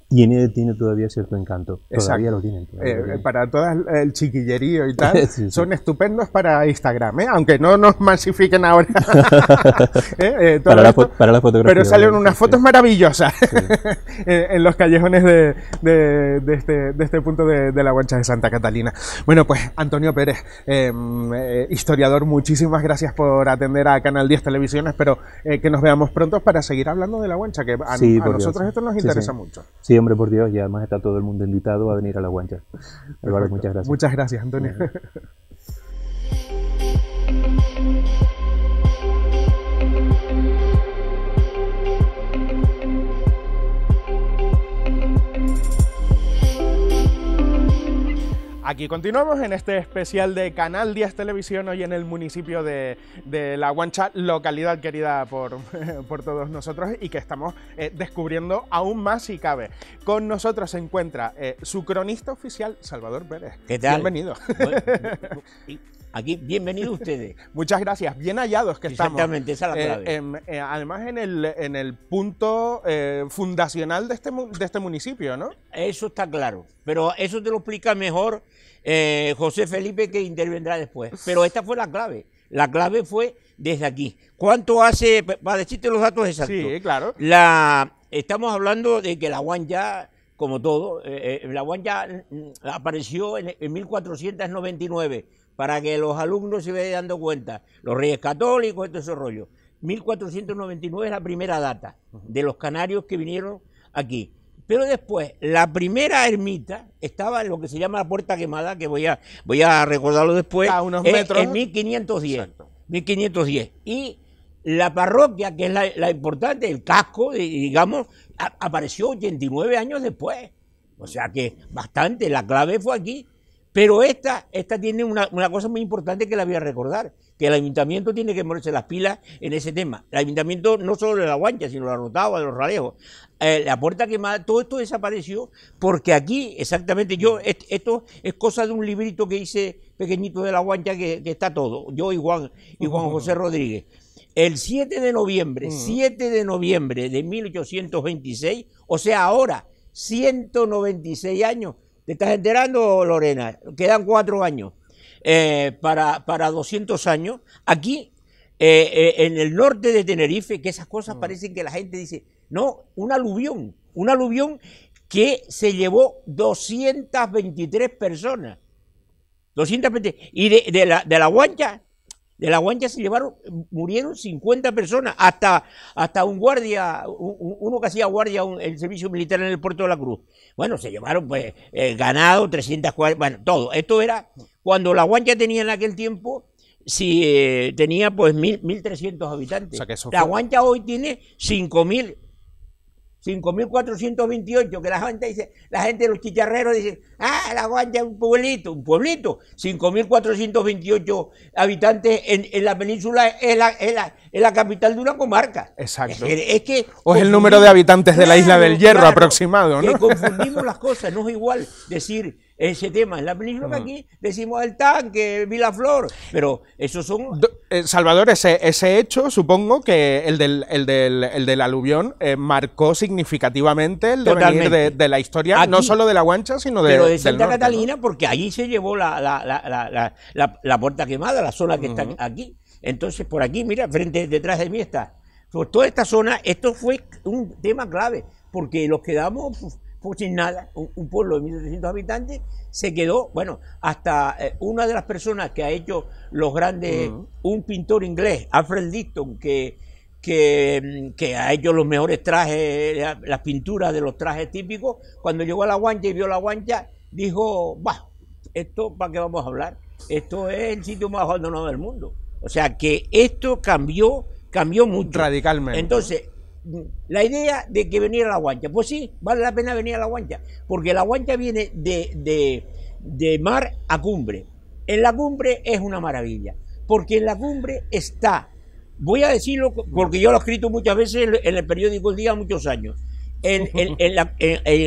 Speaker 6: tiene, tiene todavía cierto encanto. Todavía
Speaker 5: Exacto.
Speaker 6: lo tienen. todavía lo
Speaker 5: Eh,
Speaker 6: tienen.
Speaker 5: para todo el chiquillerío y tal,
Speaker 6: Sí, sí.
Speaker 5: son estupendos para Instagram, ¿eh? aunque no nos masifiquen ahora. ¿Eh? Eh,
Speaker 6: para, la, para la fotografía.
Speaker 5: pero salen unas
Speaker 6: Sí,
Speaker 5: fotos maravillosas en, en los callejones de, de- de este, de este punto de, la Guancha de Santa Catalina. Bueno, pues Antonio Pérez, eh, historiador, muchísimas gracias por atender a Canal 10 Televisión. Espero eh, que nos veamos pronto para seguir hablando de la Guancha, que a, a nosotros esto nos interesa mucho.
Speaker 6: Sí, hombre, por Dios, y además está todo el mundo invitado a venir a la guancha. Álvaro, muchas gracias.
Speaker 5: Muchas gracias, Antonio. Aquí continuamos en este especial de Canal 10 Televisión, hoy en el municipio de, de La Guancha, localidad querida por, por todos nosotros y que estamos eh, descubriendo aún más si cabe. Con nosotros se encuentra eh, su cronista oficial, Salvador Pérez.
Speaker 7: ¿Qué tal?
Speaker 5: Bienvenido.
Speaker 7: Bueno, Aquí, bienvenidos ustedes.
Speaker 5: Muchas gracias, bien hallados que estamos.
Speaker 7: Exactamente, esa es la
Speaker 5: Eh,
Speaker 7: clave.
Speaker 5: em, eh, además, en el, en el punto fundacional de este, de este municipio, ¿no?
Speaker 7: Eso está claro. Pero eso te lo explica mejor eh, José Felipe que intervendrá después. Pero esta fue la clave. La clave fue desde aquí. ¿Cuánto hace, pa- para decirte los datos exactos?
Speaker 5: Sí, claro.
Speaker 7: La, estamos hablando de que la Guanya, como todo, eh, eh, la Guanya mm, apareció en, en 1499, para que los alumnos se vayan dando cuenta. Los reyes católicos, todo ese rollo. 1499 es la primera data de los canarios que vinieron aquí. Pero después, la primera ermita estaba en lo que se llama la Puerta Quemada, que voy a, voy a recordarlo después,
Speaker 5: A unos metros.
Speaker 7: en 1510.
Speaker 5: Exacto.
Speaker 7: 1510. Y la parroquia, que es la, la importante, el casco, di- digamos, a- apareció 89 años después. O sea que bastante, la clave fue aquí. Pero esta, esta tiene una, una cosa muy importante que la voy a recordar, que el ayuntamiento tiene que ponerse las pilas en ese tema. El ayuntamiento no solo de la Guancha, sino de la Rotava, de los Ralejos. Eh, la puerta quemada, todo esto desapareció porque aquí, exactamente, yo, est- esto es cosa de un librito que hice pequeñito de la Guancha que, que está todo, yo y Juan, y Juan José Rodríguez. El 7 de noviembre, 7 de noviembre de 1826, o sea, ahora, 196 años. ¿Te estás enterando, Lorena? Quedan cuatro años eh, para, para 200 años. Aquí, eh, eh, en el norte de Tenerife, que esas cosas parecen que la gente dice, no, un aluvión, un aluvión que se llevó 223 personas. 220. Y de, de la, de la guancha, de la guancha se llevaron, murieron 50 personas, hasta, hasta un guardia, un- un- uno que hacía guardia en el servicio militar en el puerto de la Cruz. Bueno, se llevaron pues eh, ganado, 340, bueno, todo. Esto era cuando la guancha tenía en aquel tiempo, si eh, tenía pues mil, 1.300 habitantes.
Speaker 5: O sea
Speaker 7: la guancha hoy tiene 5.000 5.428, que la gente dice, la gente de los chicharreros dice, ah, la Guancha es un pueblito, un pueblito, 5.428 habitantes en, en, la península es la, es, la, es la, capital de una comarca.
Speaker 5: Exacto.
Speaker 7: Es, que, es que
Speaker 5: o es el número de habitantes de la isla del Hierro
Speaker 7: claro,
Speaker 5: aproximado, ¿no?
Speaker 7: Que confundimos las cosas, no es igual decir ese tema. En la península que aquí decimos el tanque, Vilaflor, pero esos son...
Speaker 5: Eh, Salvador, ese, ese hecho, supongo que el del, el del, el del aluvión eh, marcó significativamente el devenir de, de, la historia,
Speaker 7: aquí,
Speaker 5: no solo de la Guancha, sino de,
Speaker 7: pero de Santa
Speaker 5: norte,
Speaker 7: Catalina,
Speaker 5: ¿no?
Speaker 7: porque allí se llevó la, la, la, la, la puerta quemada, la zona que uh -huh. está aquí. Entonces, por aquí, mira, frente, detrás de mí está. Por toda esta zona, esto fue un tema clave, porque los quedamos pues, sin nada, un, un, pueblo de 1.300 habitantes, se quedó, bueno, hasta eh, una de las personas que ha hecho los grandes, uh -huh. un pintor inglés, Alfred Liston, que, que, que, ha hecho los mejores trajes, las pinturas de los trajes típicos, cuando llegó a la guancha y vio la guancha, dijo, bah, esto, ¿para qué vamos a hablar? Esto es el sitio más abandonado del mundo. O sea que esto cambió, cambió mucho.
Speaker 5: Radicalmente.
Speaker 7: Entonces, la idea de que venir a la guancha, pues sí, vale la pena venir a la guancha, porque la guancha viene de, de, de mar a cumbre. En la cumbre es una maravilla, porque en la cumbre está, voy a decirlo porque yo lo he escrito muchas veces en el periódico El Día muchos años. En, en, en la,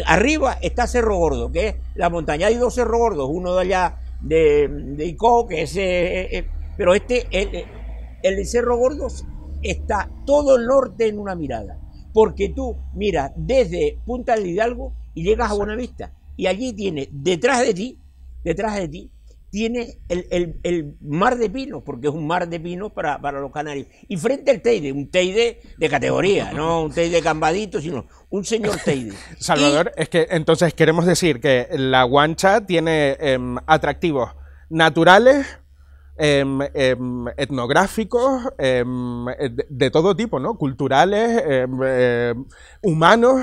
Speaker 7: arriba está Cerro Gordo, que es la montaña. Hay dos cerros gordos, uno de allá de, de Icó, que es. Eh, eh, pero este, el, el Cerro Gordo está todo el norte en una mirada. Porque tú miras desde Punta del Hidalgo y llegas a Buenavista. Y allí tienes, detrás de ti, detrás de ti, tiene el, el, el, mar de pinos, porque es un mar de pinos para, para, los canarios. Y frente al Teide, un Teide de categoría, no un Teide cambadito, sino un señor Teide.
Speaker 5: Salvador, y, es que entonces queremos decir que la guancha tiene eh, atractivos naturales, eh, eh, etnográficos, eh, de, de, todo tipo, ¿no? Culturales, humanos.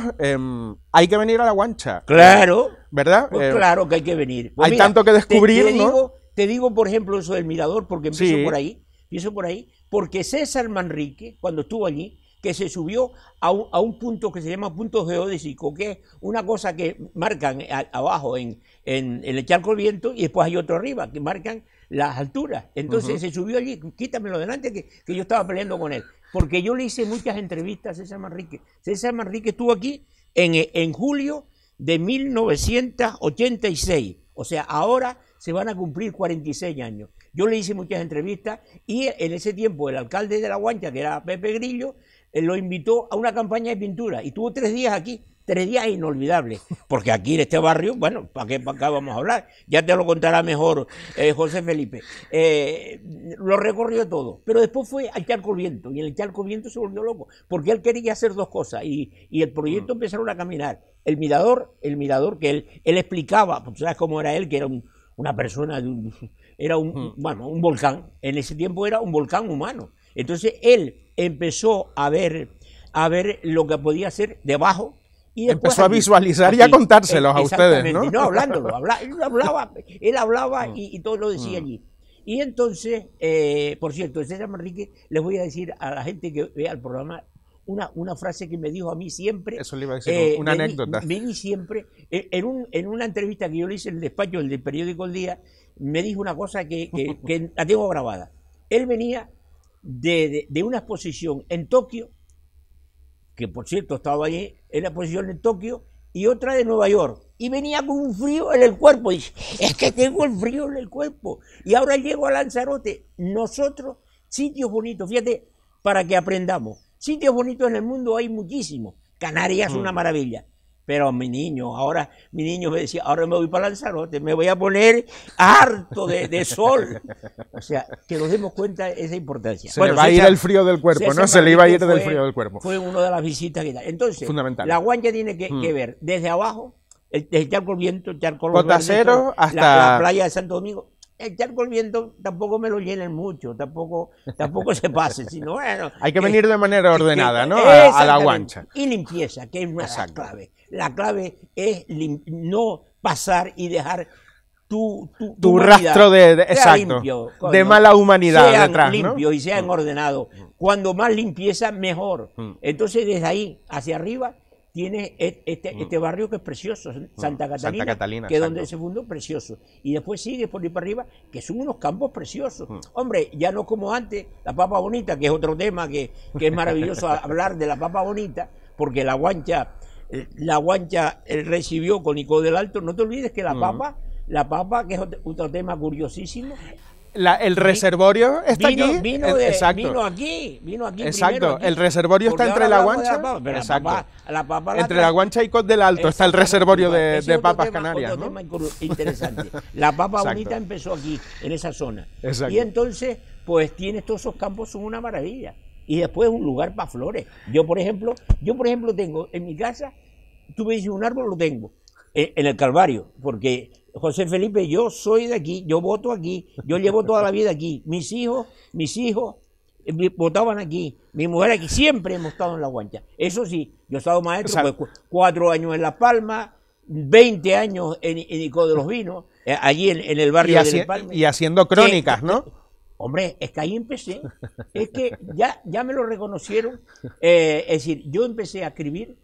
Speaker 5: hay que venir a la guancha.
Speaker 7: Claro.
Speaker 5: ¿Verdad?
Speaker 7: Pues claro que hay que venir. Pues
Speaker 5: hay
Speaker 7: mira,
Speaker 5: tanto que descubrir,
Speaker 7: te, te
Speaker 5: ¿no?
Speaker 7: Digo, te digo, por ejemplo, eso del mirador, porque empiezo
Speaker 5: sí.
Speaker 7: por ahí. Empiezo por ahí. Porque César Manrique, cuando estuvo allí, que se subió a un, a un, punto que se llama punto geodésico, que es una cosa que marcan a, abajo en, en, en, el charco del viento y después hay otro arriba que marcan las alturas. Entonces uh -huh. se subió allí, quítamelo delante que, que, yo estaba peleando con él. Porque yo le hice muchas entrevistas a César Manrique. César Manrique estuvo aquí en, en julio de 1986. O sea, ahora se van a cumplir 46 años. Yo le hice muchas entrevistas y en ese tiempo el alcalde de La Guancha, que era Pepe Grillo, eh, lo invitó a una campaña de pintura y tuvo tres días aquí, tres días inolvidables, porque aquí en este barrio, bueno, ¿para qué para acá vamos a hablar? Ya te lo contará mejor eh, José Felipe. Eh, lo recorrió todo, pero después fue al Charco Viento y en el Charco Viento se volvió loco, porque él quería hacer dos cosas y, y el proyecto mm. empezaron a caminar. El mirador, el mirador que él, él explicaba, pues sabes cómo era él, que era un, una persona, de un, era un, mm. bueno, un volcán, en ese tiempo era un volcán humano. Entonces él empezó a ver, a ver lo que podía hacer debajo. Y
Speaker 5: empezó a visualizar y a contárselos a ustedes, ¿no?
Speaker 7: No, hablándolo, hablaba, él hablaba, él hablaba y, y, todo lo decía mm. allí. Y entonces, eh, por cierto, César Manrique, les voy a decir a la gente que vea el programa una, una frase que me dijo a mí siempre.
Speaker 5: Eso le iba a decir, eh, una
Speaker 7: me
Speaker 5: anécdota.
Speaker 7: Di, me di siempre, eh, en, un, en una entrevista que yo le hice en el despacho del periódico El Día, me dijo una cosa que, que, que la tengo grabada. Él venía de, de, de, una exposición en Tokio, que por cierto estaba allí en la exposición en Tokio, y otra de Nueva York. Y venía con un frío en el cuerpo. Dice, es que tengo el frío en el cuerpo. Y ahora llego a Lanzarote. Nosotros, sitios bonitos, fíjate, para que aprendamos. Sitios bonitos en el mundo hay muchísimos. Canarias es mm. una maravilla. Pero mi niño, ahora mi niño me decía, ahora me voy para Lanzarote, me voy a poner harto de, de sol. O sea, que nos demos cuenta de esa importancia.
Speaker 5: Se bueno, le va César, a ir el frío del cuerpo, César ¿no? Se le iba a ir fue, del frío del cuerpo.
Speaker 7: Fue una de las visitas que da. Entonces,
Speaker 5: Fundamental.
Speaker 7: la guancha tiene que, mm. que, ver desde abajo, el, el charco el viento, el charco
Speaker 5: Cotacero hasta
Speaker 7: la, la playa de Santo Domingo, el charco el viento tampoco me lo llenen mucho, tampoco, tampoco se pase, sino bueno.
Speaker 5: Hay que venir de manera ordenada, ¿no? A, a, la guancha.
Speaker 7: Y limpieza, que es una la clave. La clave es no pasar y dejar tu, tu,
Speaker 5: tu, tu rastro de, de exacto, limpio, coño, de mala humanidad
Speaker 7: sean
Speaker 5: detrás,
Speaker 7: limpios
Speaker 5: ¿no?
Speaker 7: y sean ordenados. Cuando más limpieza, mejor. Entonces, desde ahí hacia arriba, tiene e- este,
Speaker 5: Mm.
Speaker 7: este barrio que es precioso, Santa Catalina,
Speaker 5: Catalina,
Speaker 7: que es donde se fundó, precioso. Y después sigue por ahí para arriba, que son unos campos preciosos.
Speaker 5: Mm.
Speaker 7: Hombre, ya no como antes, la papa bonita, que es otro tema que, que es maravilloso hablar de la papa bonita, porque la guancha, la guancha eh, recibió con Nico del Alto, no te olvides que la
Speaker 5: Mm.
Speaker 7: papa, la papa, que es otro, tema curiosísimo,
Speaker 5: La- el reservorio está
Speaker 7: vino,
Speaker 5: aquí.
Speaker 7: vino,
Speaker 5: eh,
Speaker 7: de-
Speaker 5: exacto.
Speaker 7: vino aquí, vino aquí
Speaker 5: Exacto,
Speaker 7: aquí.
Speaker 5: el reservorio está entre la guancha.
Speaker 7: papa,
Speaker 5: exacto.
Speaker 7: papa- la papa la
Speaker 5: entre la guancha y Cot del Alto está el reservorio de, papas
Speaker 7: tema-
Speaker 5: canarias.
Speaker 7: otro
Speaker 5: ¿no?
Speaker 7: tema incru- interesante. La papa
Speaker 5: Exacto.
Speaker 7: bonita empezó aquí, en esa zona.
Speaker 5: Exacto.
Speaker 7: Y entonces, pues tienes todos esos campos, son una maravilla. Y después un lugar para flores. Yo, por ejemplo, yo, por ejemplo, tengo en mi casa, tú me dices un árbol, lo tengo. En, en el Calvario, porque José Felipe, yo soy de aquí, yo voto aquí, yo llevo toda la vida aquí. Mis hijos, mis hijos eh, votaban aquí, mi mujer aquí, siempre hemos estado en la guancha. Eso sí, yo he estado maestro,
Speaker 5: O sea-
Speaker 7: pues, cu- cuatro años en La Palma, 20 años en, en Ico de los Vinos, eh, allí en, en el
Speaker 5: Y,
Speaker 7: barrio
Speaker 5: haci-
Speaker 7: del Palme.
Speaker 5: y haciendo crónicas, ¿no?
Speaker 7: Hombre, es que ahí empecé. Es que ya, ya me lo reconocieron. Eh, es decir, yo empecé a escribir.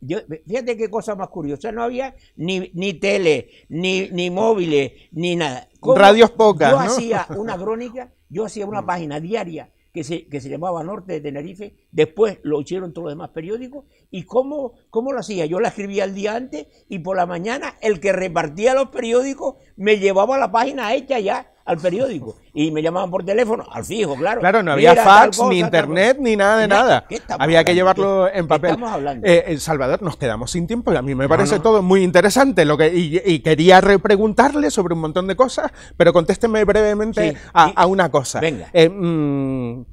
Speaker 7: Yo, fíjate qué cosa más curiosa. No había ni, ni tele, ni, ni móviles, ni nada. ¿Cómo?
Speaker 5: Radios pocas,
Speaker 7: Yo
Speaker 5: ¿no?
Speaker 7: hacía una crónica, yo hacía una página diaria que se, que se llamaba Norte de Tenerife. Después lo hicieron todos los demás periódicos. ¿Y cómo, cómo lo hacía? Yo la escribía el día antes y por la mañana el que repartía los periódicos me llevaba la página hecha ya al periódico. Y me llamaban por teléfono, al fijo, claro.
Speaker 5: Claro, no había
Speaker 7: Mira,
Speaker 5: fax,
Speaker 7: cosa,
Speaker 5: ni internet, ni nada de nada.
Speaker 7: ¿qué estamos
Speaker 5: Había que llevarlo
Speaker 7: ¿Qué-
Speaker 5: en
Speaker 7: qué
Speaker 5: papel.
Speaker 7: estamos hablando?
Speaker 5: Eh, eh, Salvador, nos quedamos sin tiempo y a mí me parece
Speaker 7: no.
Speaker 5: todo muy interesante lo que y, y quería repreguntarle sobre un montón de cosas, pero contésteme brevemente
Speaker 7: Sí,
Speaker 5: a, una cosa.
Speaker 7: Venga.
Speaker 5: Eh, mm,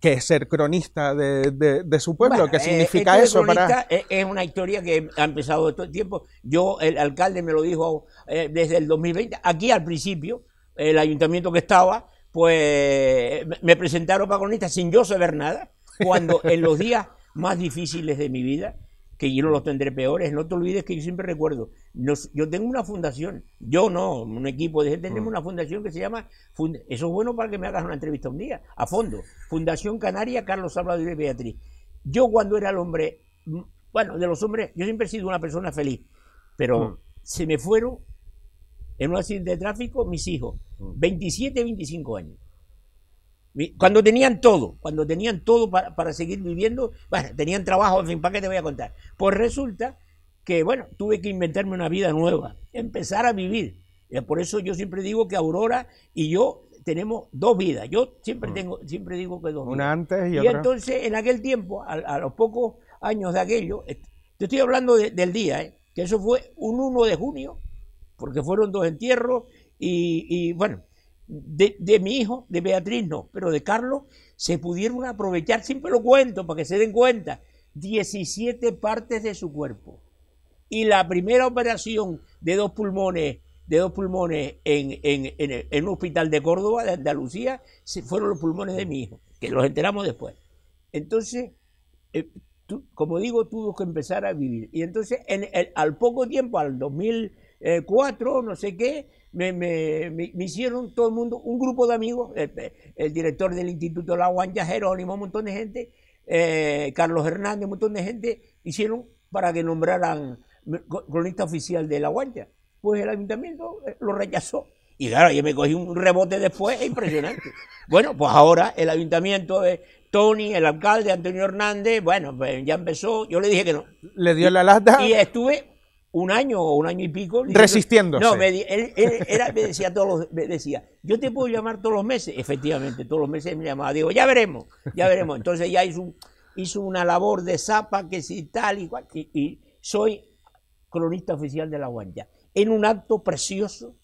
Speaker 5: ¿Qué es ser cronista de, de- de su pueblo?
Speaker 7: Bueno,
Speaker 5: ¿Qué
Speaker 7: eh,
Speaker 5: significa
Speaker 7: esto
Speaker 5: eso para...?
Speaker 7: Es, es una historia que ha empezado todo el tiempo. Yo, el alcalde me lo dijo eh, desde el 2020. Aquí al principio, el ayuntamiento que estaba, pues me- presentaron para cronista sin yo saber nada. Cuando en los días más difíciles de mi vida, que yo no los tendré peores, no te olvides que yo siempre recuerdo, nos- yo tengo una fundación, yo no, un equipo de gente,
Speaker 5: Mm.
Speaker 7: tenemos una fundación que se llama, eso es bueno para que me hagas una entrevista un día, a fondo, Fundación Canaria Carlos Salvador y Beatriz. Yo cuando era el hombre, mm, bueno, de los hombres, yo siempre he sido una persona feliz, pero
Speaker 5: Mm.
Speaker 7: se me fueron en un accidente de tráfico mis hijos,
Speaker 5: Mm.
Speaker 7: 27, 25 años. Cuando tenían todo, cuando tenían todo para, para seguir viviendo, bueno, tenían trabajo, en fin, ¿para qué te voy a contar? Pues resulta que, bueno, tuve que inventarme una vida nueva, empezar a vivir. Eh, Por eso yo siempre digo que Aurora y yo tenemos dos vidas. Yo siempre tengo, siempre digo que dos vidas.
Speaker 5: Una antes y,
Speaker 7: Y
Speaker 5: otra...
Speaker 7: entonces, en aquel tiempo, a, a los pocos años de aquello, te estoy hablando de- del día, ¿eh? que eso fue un 1 de junio, porque fueron dos entierros, y, bueno, de, mi hijo, de Beatriz no, pero de Carlos, se pudieron aprovechar, siempre lo cuento para que se den cuenta, 17 partes de su cuerpo. Y la primera operación de dos pulmones, de dos pulmones en, un hospital de Córdoba, de Andalucía, fueron los pulmones de mi hijo, que los enteramos después. Entonces, eh, como digo, tuvo que empezar a vivir. Y entonces, en el- al poco tiempo, al 2004, no sé qué, me, me- me- me hicieron todo el mundo, un grupo de amigos, el, el director del Instituto La Guancha, Jerónimo, un montón de gente, eh, Carlos Hernández, un montón de gente, hicieron para que nombraran cronista oficial de La Guancha. Pues el ayuntamiento eh, lo rechazó. Y claro, yo me cogí un rebote después, impresionante. Bueno, pues ahora el ayuntamiento de Tony, el alcalde Antonio Hernández, bueno, pues ya empezó, yo le dije que no.
Speaker 5: Le dio la lata...
Speaker 7: Y estuve un año o un año y pico.
Speaker 5: Resistiéndose.
Speaker 7: No, me, él, él era- me decía todos los, me decía, yo te puedo llamar todos los meses. Efectivamente, todos los meses me llamaba. Digo, ya veremos, ya veremos. Entonces ya hizo, hizo una labor de zapa, que si tal y cual. Y, y soy cronista oficial de la Guancha. En un acto precioso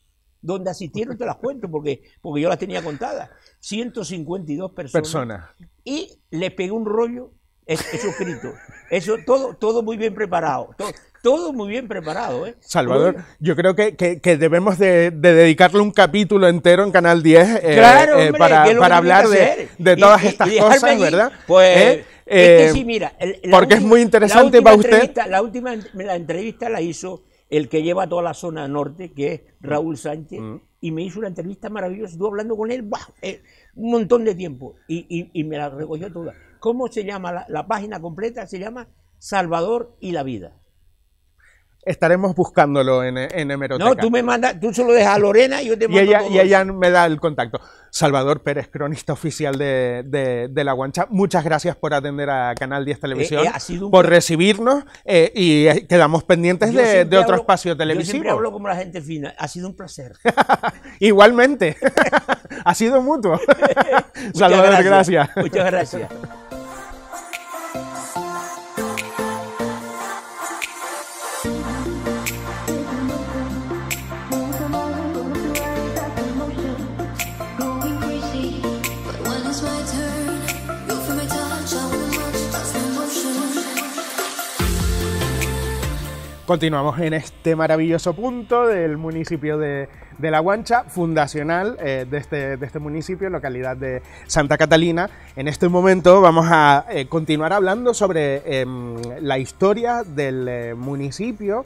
Speaker 7: donde asistieron, te las cuento, porque, porque yo las tenía contadas. 152 personas
Speaker 5: Personas.
Speaker 7: y le pegué un rollo es- eso escrito. Eso todo, todo muy bien preparado. Todo, todo muy bien preparado, ¿eh?
Speaker 5: Salvador, yo creo que, que- que debemos de, de dedicarle un capítulo entero en Canal 10 eh,
Speaker 7: Claro,
Speaker 5: eh, para,
Speaker 7: que
Speaker 5: hablar de, de todas
Speaker 7: y-
Speaker 5: estas cosas,
Speaker 7: allí,
Speaker 5: ¿verdad?
Speaker 7: Pues
Speaker 5: ¿Eh?
Speaker 7: es que sí, mira. el-
Speaker 5: porque es muy interesante para usted.
Speaker 7: la última la entrevista la hizo el que lleva toda la zona norte, que es Raúl Sánchez,
Speaker 5: Mm.
Speaker 7: y me hizo una entrevista maravillosa. Estuve hablando con él. Eh, un montón de tiempo y, y- y me la recogió toda. ¿Cómo se llama la, la página completa? Se llama Salvador y la vida.
Speaker 5: Estaremos buscándolo en, en hemeroteca.
Speaker 7: No, tú me mandas, tú solo dejas a Lorena y yo te
Speaker 5: y
Speaker 7: mando
Speaker 5: ella,
Speaker 7: todo
Speaker 5: y ella
Speaker 7: eso.
Speaker 5: me da el contacto. Salvador Pérez, cronista oficial de, de- de La Guancha, muchas gracias por atender a Canal 10 Televisión,
Speaker 7: Eh, eh, ha sido un
Speaker 5: por recibirnos eh, y eh, quedamos pendientes
Speaker 7: Yo
Speaker 5: de, de otro
Speaker 7: hablo-
Speaker 5: espacio
Speaker 7: Yo siempre
Speaker 5: televisivo.
Speaker 7: hablo como la gente fina. Ha sido un placer.
Speaker 5: Igualmente, ha sido mutuo. Salvador,
Speaker 7: Muchas
Speaker 5: gracias.
Speaker 7: Muchas gracias.
Speaker 5: Continuamos en este maravilloso punto del municipio de, La Guancha, fundacional eh, de, este, de este municipio, localidad de Santa Catalina. En este momento vamos a eh, continuar hablando sobre em, la historia del eh, municipio,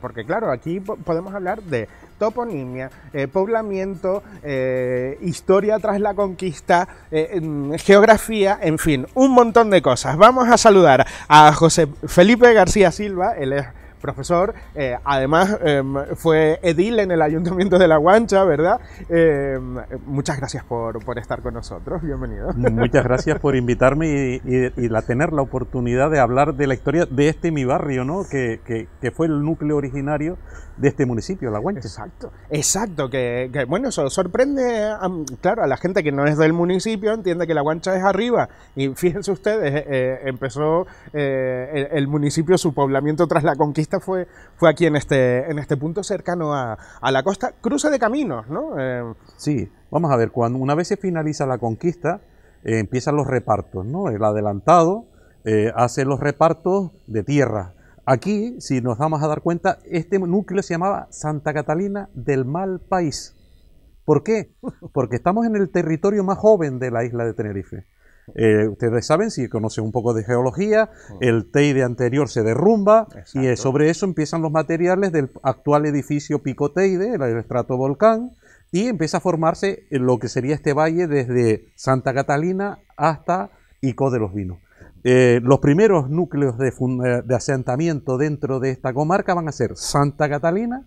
Speaker 5: porque claro, aquí po- podemos hablar de toponimia, eh, poblamiento, eh, historia tras la conquista, eh, geografía, en fin, un montón de cosas. Vamos a saludar a José Felipe García Silva, él es profesor, eh, además em, fue edil en el Ayuntamiento de La Guancha, ¿verdad? Em, muchas gracias por, por estar con nosotros, bienvenido.
Speaker 8: Muchas gracias por invitarme y, y- y la, tener la oportunidad de hablar de la historia de este mi barrio, ¿no? Que, que- que fue el núcleo originario de este municipio, La Guancha.
Speaker 5: Exacto, exacto, que, que, bueno, eso sorprende, a- claro, a la gente que no es del municipio, entiende que la guancha es arriba. Y fíjense ustedes, eh, eh, empezó eh, el, el municipio, su poblamiento tras la conquista fue, fue aquí en este, en este punto cercano a, a la costa, cruce de caminos, ¿no? Eh,
Speaker 8: Sí, vamos a ver, cuando una vez se finaliza la conquista, empiezan los repartos, ¿no? El adelantado hace los repartos de tierra. Aquí, si nos vamos a dar cuenta, este núcleo se llamaba Santa Catalina del Mal País. ¿Por qué? Porque estamos en el territorio más joven de la isla de Tenerife. Eh, ustedes saben, si conocen un poco de geología, el Teide anterior se derrumba y eh,
Speaker 5: Exacto.
Speaker 8: sobre eso empiezan los materiales del actual edificio Pico Teide, el estratovolcán, y empieza a formarse lo que sería este valle desde Santa Catalina hasta Ico de los Vinos. Eh, los primeros núcleos de, eh, de asentamiento dentro de esta comarca van a ser Santa Catalina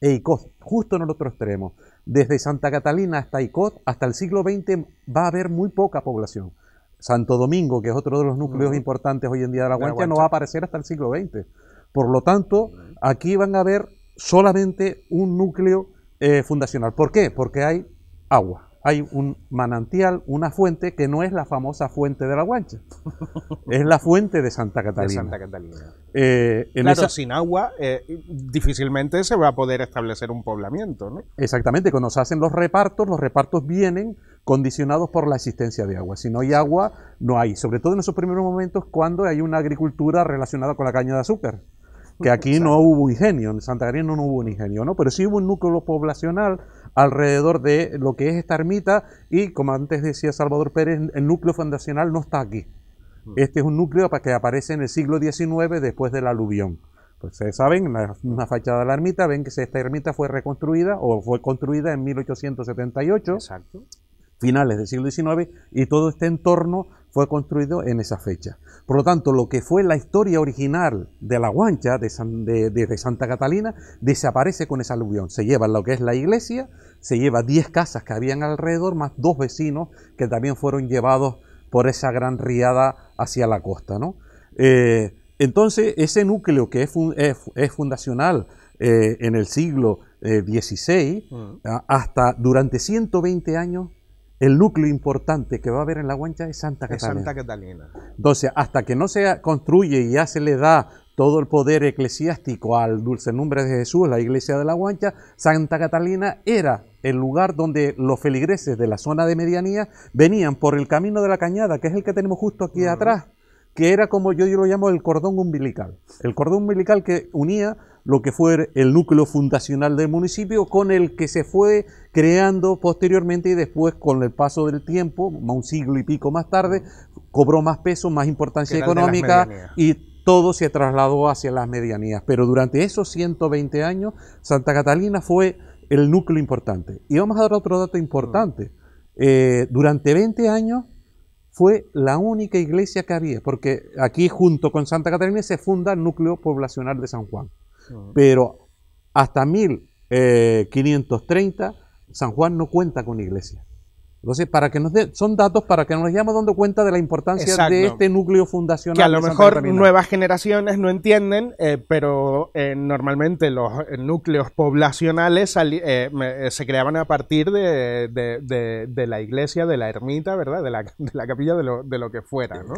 Speaker 8: e Icod, justo en el otro extremo. Desde Santa Catalina hasta Icod, hasta el siglo XX va a haber muy poca población. Santo Domingo, que es otro de los núcleos importantes hoy en día de la Guancha, no va a aparecer hasta el siglo XX. Por lo tanto, aquí van a haber solamente un núcleo eh, fundacional. ¿Por qué? Porque hay agua. Hay un manantial, una fuente que no es la famosa fuente de la Guancha. es la fuente de Santa
Speaker 5: de
Speaker 8: Catalina.
Speaker 5: Santa Catalina.
Speaker 8: Eh, en
Speaker 5: Claro,
Speaker 8: esa-
Speaker 5: sin agua eh, difícilmente se va a poder establecer un poblamiento, ¿no?
Speaker 8: Exactamente, cuando se hacen los repartos, los repartos vienen condicionados por la existencia de agua. Si no hay agua, no hay. Sobre todo en esos primeros momentos cuando hay una agricultura relacionada con la caña de azúcar. Que aquí no hubo ingenio, en Santa Catalina no hubo un ingenio, ¿no? Pero sí hubo un núcleo poblacional alrededor de lo que es esta ermita y, como antes decía Salvador Pérez, el núcleo fundacional no está aquí. Este es un núcleo que aparece en el siglo XIX después del aluvión. Pues ustedes saben, en la misma fachada de la ermita, ven que esta ermita fue reconstruida o fue construida en 1878,
Speaker 5: Exacto.
Speaker 8: Finales del siglo XIX, y todo este entorno fue construido en esa fecha. Por lo tanto, lo que fue la historia original de la Guancha, de, San- de- de- de Santa Catalina, desaparece con esa aluvión. Se lleva lo que es la iglesia, se lleva 10 casas que habían alrededor, más dos vecinos que también fueron llevados por esa gran riada hacia la costa. ¿no? Eh, entonces, ese núcleo que es, fun- es- es fundacional eh, en el siglo eh, XVI,
Speaker 5: Mm.
Speaker 8: a- hasta durante 120 años, el núcleo importante que va a haber en la Guancha es Santa
Speaker 5: Es
Speaker 8: Catalina.
Speaker 5: Santa Catalina.
Speaker 8: Entonces, hasta que no se construye y ya se le da todo el poder eclesiástico al dulce nombre de Jesús, la iglesia de la Guancha, Santa Catalina era el lugar donde los feligreses de la zona de medianía venían por el camino de la cañada, que es el que tenemos justo aquí atrás, que era como yo, yo lo llamo el cordón umbilical. El cordón umbilical que unía lo que fue el núcleo fundacional del municipio con el que se fue creando posteriormente y después con el paso del tiempo, un siglo y pico más tarde, cobró más peso, más importancia económica y todo se trasladó hacia las medianías. Pero durante esos 120 años, Santa Catalina fue el núcleo importante. Y vamos a dar otro dato importante. Eh, durante 20 años fue la única iglesia que había, porque aquí junto con Santa Catalina se funda el núcleo poblacional de San Juan. Pero hasta 1530 San Juan no cuenta con iglesia. Entonces, para que nos dé- son datos para que nos vayamos dando cuenta de la importancia
Speaker 5: Exacto.
Speaker 8: de este núcleo fundacional.
Speaker 5: que a lo
Speaker 8: de
Speaker 5: mejor nuevas generaciones no entienden, eh, pero eh, normalmente los eh, núcleos poblacionales eh, se creaban a partir de, de- de- de la iglesia, de la ermita, ¿verdad? De la, de la capilla, de lo, de lo que fuera, ¿no?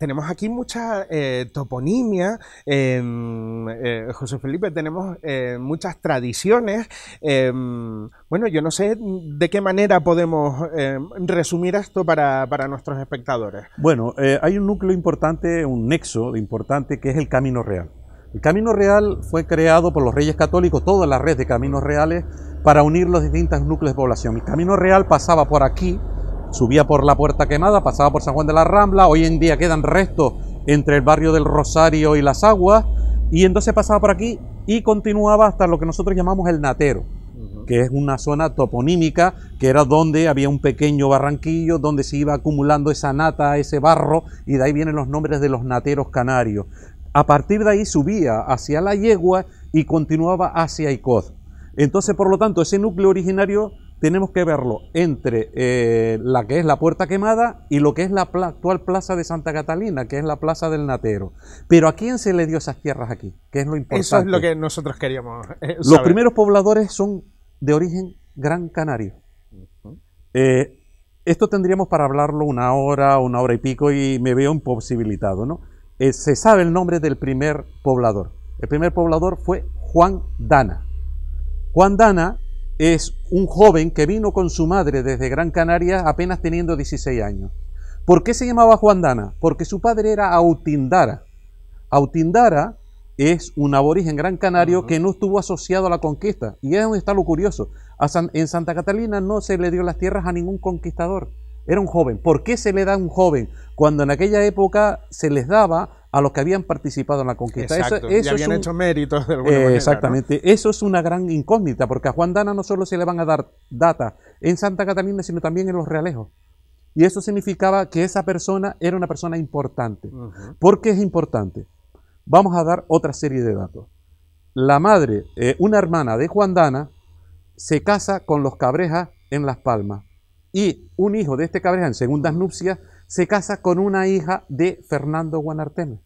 Speaker 5: Em, tenemos aquí mucha eh, toponimia, em, eh, José Felipe, tenemos eh, muchas tradiciones. em, bueno, yo no sé de qué manera podemos em, resumir esto para, para nuestros espectadores.
Speaker 8: Bueno, hay un núcleo importante, un nexo importante que es el Camino Real. El Camino Real fue creado por los reyes católicos, toda la red de caminos reales, para unir los distintos núcleos de población. El Camino Real pasaba por aquí, subía por la Puerta Quemada, pasaba por San Juan de la Rambla, hoy en día quedan restos entre el barrio del Rosario y las Aguas, y entonces pasaba por aquí y continuaba hasta lo que nosotros llamamos el Natero que es una zona toponímica, que era donde había un pequeño barranquillo, donde se iba acumulando esa nata, ese barro, y de ahí vienen los nombres de los nateros canarios. A partir de ahí subía hacia la yegua y continuaba hacia Icoz. Entonces, por lo tanto, ese núcleo originario tenemos que verlo entre eh, la que es la Puerta Quemada y lo que es la pla- actual Plaza de Santa Catalina, que es la Plaza del Natero. Pero ¿a quién se le dio esas tierras aquí? Que es lo importante.
Speaker 5: Eso es lo que nosotros queríamos eh,
Speaker 8: Los
Speaker 5: saber.
Speaker 8: primeros pobladores son de origen gran canario. Eh, esto tendríamos para hablarlo una hora, una hora y pico y me veo imposibilitado, ¿no? Eh, se sabe el nombre del primer poblador. El primer poblador fue Juan Dana. Juan Dana es un joven que vino con su madre desde Gran Canaria apenas teniendo 16 años. ¿Por qué se llamaba Juan Dana? Porque su padre era Autindara. Autindara es un aborigen gran canario que no estuvo asociado a la conquista. Y es donde está lo curioso. A San- en Santa Catalina no se le dio las tierras a ningún conquistador. Era un joven. ¿Por qué se le da a un joven? Cuando en aquella época se les daba a los que habían participado en la conquista. Eso-
Speaker 5: Exacto,
Speaker 8: eso
Speaker 5: y
Speaker 8: es
Speaker 5: habían
Speaker 8: un-
Speaker 5: hecho méritos de alguna
Speaker 8: eh,
Speaker 5: manera. ¿no?
Speaker 8: exactamente. Eso es una gran incógnita, porque a Juan Dana no solo se le van a dar data en Santa Catalina, sino también en los realejos. Y eso significaba que esa persona era una persona importante.
Speaker 5: Ujú.
Speaker 8: ¿Por qué es importante? Vamos a dar otra serie de datos. La madre, eh, una hermana de Juan Dana, se casa con los Cabrejas en Las Palmas. Y un hijo de este Cabreja en segundas nupcias se casa con una hija de Fernando Guanarteme.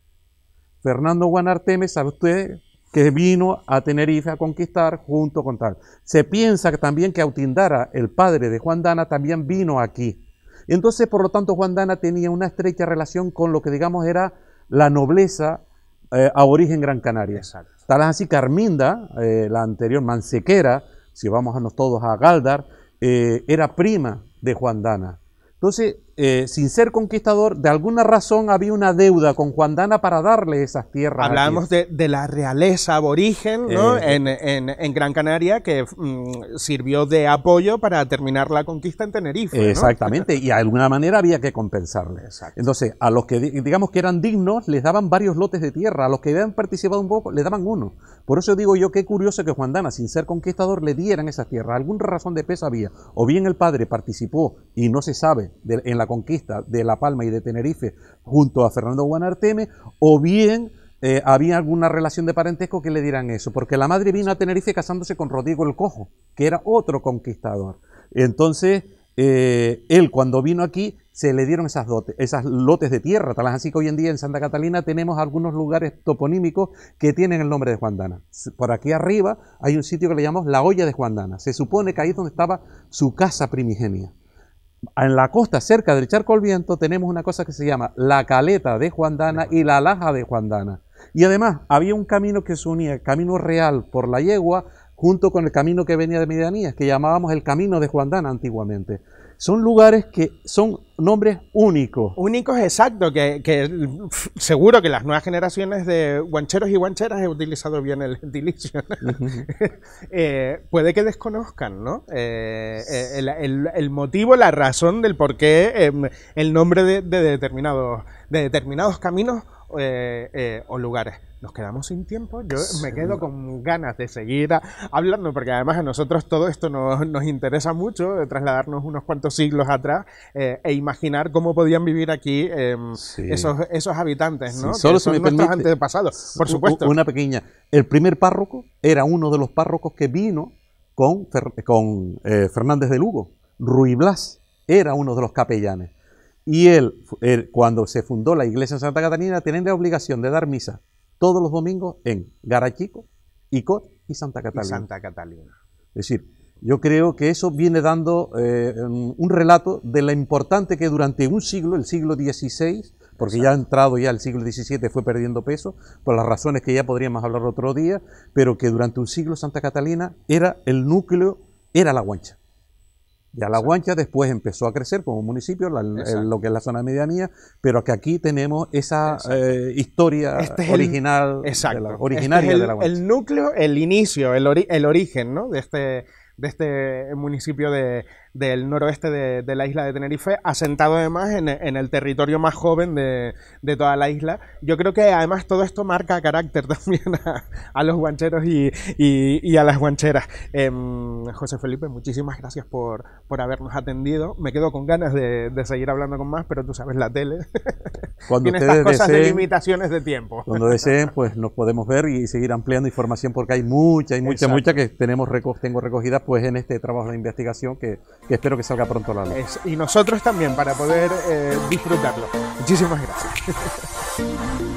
Speaker 8: Fernando Guanarteme, sabe usted, que vino a Tenerife a conquistar junto con tal. Se piensa también que Autindara, el padre de Juan Dana, también vino aquí. Entonces, por lo tanto, Juan Dana tenía una estrecha relación con lo que digamos era la nobleza eh, aborigen Gran Canaria.
Speaker 5: Exacto.
Speaker 8: Tal así que Arminda, eh, la anterior Mansequera, si vamos a nos todos a Galdar, eh, era prima de Juan Dana. Entonces, eh, sin ser conquistador, de alguna razón había una deuda con Juan Dana para darle esas tierras.
Speaker 5: Hablábamos de, de la realeza aborigen ¿no?
Speaker 8: Eh,
Speaker 5: en, en- en Gran Canaria que mm, sirvió de apoyo para terminar la conquista en Tenerife. ¿no?
Speaker 8: Exactamente, y de alguna manera había que compensarle.
Speaker 5: Exacto.
Speaker 8: Entonces, a los que di- digamos que eran dignos, les daban varios lotes de tierra, a los que habían participado un poco, le daban uno. Por eso digo yo, qué curioso que Juan Dana, sin ser conquistador, le dieran esas tierras. Alguna razón de peso había. O bien el padre participó, y no se sabe, de- en la conquista de La Palma y de Tenerife junto a Fernando Guanarteme, o bien eh, había alguna relación de parentesco que le dieran eso, porque la madre vino a Tenerife casándose con Rodrigo el Cojo, que era otro conquistador. Entonces, eh, él cuando vino aquí se le dieron esas, esas lotes de tierra, tal así que hoy en día en Santa Catalina tenemos algunos lugares toponímicos que tienen el nombre de Juan Dana. Por aquí arriba hay un sitio que le llamamos la olla de Juan Dana. Se supone que ahí es donde estaba su casa primigenia. En la costa, cerca del Charco al Viento, tenemos una cosa que se llama la caleta de Juan Dana y la laja de Juan Dana. Y además había un camino que se unía, el camino real por la yegua, junto con el camino que venía de Medianías, que llamábamos el camino de Juan Dana antiguamente. Son lugares que son nombres únicos.
Speaker 5: Únicos, exacto, que, que, seguro que las nuevas generaciones de guancheros y guancheras he utilizado bien el gentilicio. Eh, puede que desconozcan, ¿no? Eh, eh, el, el- el motivo, la razón del por qué em, el nombre de, de determinados, de determinados caminos eh, eh, o lugares. Nos quedamos sin tiempo. Yo me quedo con ganas de seguir hablando, porque además a nosotros todo esto nos, nos interesa mucho, de trasladarnos unos cuantos siglos atrás eh, e imaginar cómo podían vivir aquí eh,
Speaker 8: Sí.
Speaker 5: esos, esos habitantes, ¿no?
Speaker 8: Sí, solo
Speaker 5: que
Speaker 8: si
Speaker 5: son
Speaker 8: me
Speaker 5: nuestros
Speaker 8: permite-
Speaker 5: antepasados, por supuesto.
Speaker 8: Una pequeña. El primer párroco era uno de los párrocos que vino con, Fer- con eh, Fernández de Lugo. Ruy Blas era uno de los capellanes. Y él, cuando se fundó la iglesia de Santa Catalina, tenía la obligación de dar misa todos los domingos en Garachico, Icot y Santa
Speaker 5: Y
Speaker 8: Catalina.
Speaker 5: Santa Catalina.
Speaker 8: Es decir, yo creo que eso viene dando eh, un relato de la importante que durante un siglo, el siglo XVI, porque ya ha entrado ya el siglo XVII, fue perdiendo peso, por las razones que ya podríamos hablar otro día, pero que durante un siglo Santa Catalina era el núcleo, era la Guancha. Ya la Guancha después empezó a crecer como municipio, la- el-
Speaker 5: Exacto.
Speaker 8: lo que es la zona medianía, pero que aquí tenemos esa eh, historia
Speaker 5: Este es el-
Speaker 8: original, de
Speaker 5: Exacto.
Speaker 8: la-
Speaker 5: Este
Speaker 8: originaria
Speaker 5: es el,
Speaker 8: de la Guancha.
Speaker 5: el núcleo, el inicio, el, ori- el origen ¿no? de, este, de este municipio de- del noroeste de, de la isla de Tenerife, asentado además en, en el territorio más joven de, de toda la isla. Yo creo que además todo esto marca carácter también a, a los guancheros y, y- y a las guancheras. Em, José Felipe, muchísimas gracias por, por habernos atendido. Me quedo con ganas de, de seguir hablando con más, pero tú sabes, la tele
Speaker 8: Cuando
Speaker 5: tiene estas cosas de
Speaker 8: deseen,
Speaker 5: limitaciones de tiempo.
Speaker 8: Cuando deseen, pues nos podemos ver y seguir ampliando información porque hay mucha, hay mucha,
Speaker 5: Exacto.
Speaker 8: mucha que tenemos tengo recogidas pues en este trabajo de investigación que, que espero que salga pronto a la luz.
Speaker 5: Y nosotros también para poder eh, disfrutarlo. Muchísimas gracias.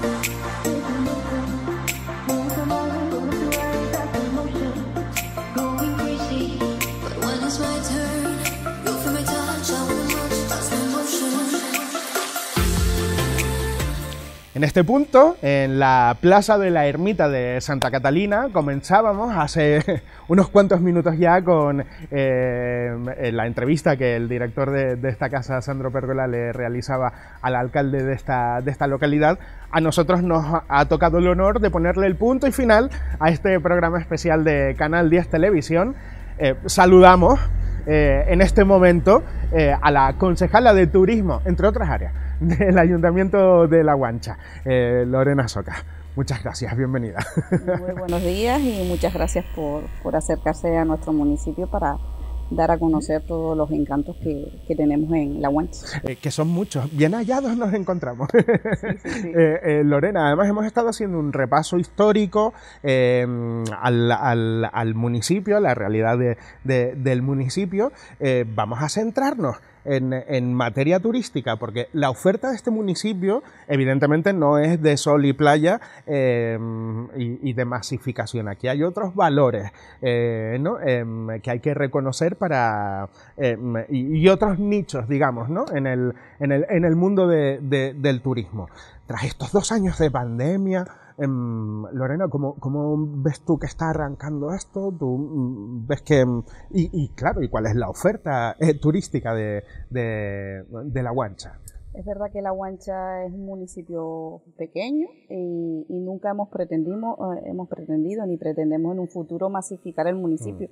Speaker 5: En este punto, en la plaza de la ermita de Santa Catalina, comenzábamos hace unos cuantos minutos ya con eh, la entrevista que el director de, esta casa, Sandro Pergola, le realizaba al alcalde de esta, de esta localidad. A nosotros nos ha tocado el honor de ponerle el punto y final a este programa especial de Canal 10 Televisión. Eh, saludamos eh, en este momento eh, a la concejala de turismo, entre otras áreas, del Ayuntamiento de La Guancha, eh, Lorena Soca. Muchas gracias, bienvenida.
Speaker 9: Muy buenos días y muchas gracias por, por acercarse a nuestro municipio para dar a conocer todos los encantos que, que tenemos en La Guancha.
Speaker 5: Eh, que son muchos, bien hallados nos encontramos.
Speaker 9: sí, sí.
Speaker 5: Eh, eh, Lorena, además hemos estado haciendo un repaso histórico eh, al, al- al municipio, a la realidad de- de- del municipio. Vamos a centrarnos en, materia turística, porque la oferta de este municipio evidentemente no es de sol y playa eh, y, y de masificación. Aquí hay otros valores eh. Em, que hay que reconocer para y, otros nichos, digamos, ¿no? en, el, en, el, en el mundo de- de- del turismo. Tras estos dos años de pandemia, em, Lorena, ¿cómo, cómo ves tú que está arrancando esto? ¿Tú mm, ves que... em, y, y claro, ¿y cuál es la oferta eh, turística de, de- de La Guancha?
Speaker 9: Es verdad que La Guancha es un municipio pequeño y, y nunca hemos pretendido, hemos pretendido ni pretendemos en un futuro masificar el municipio.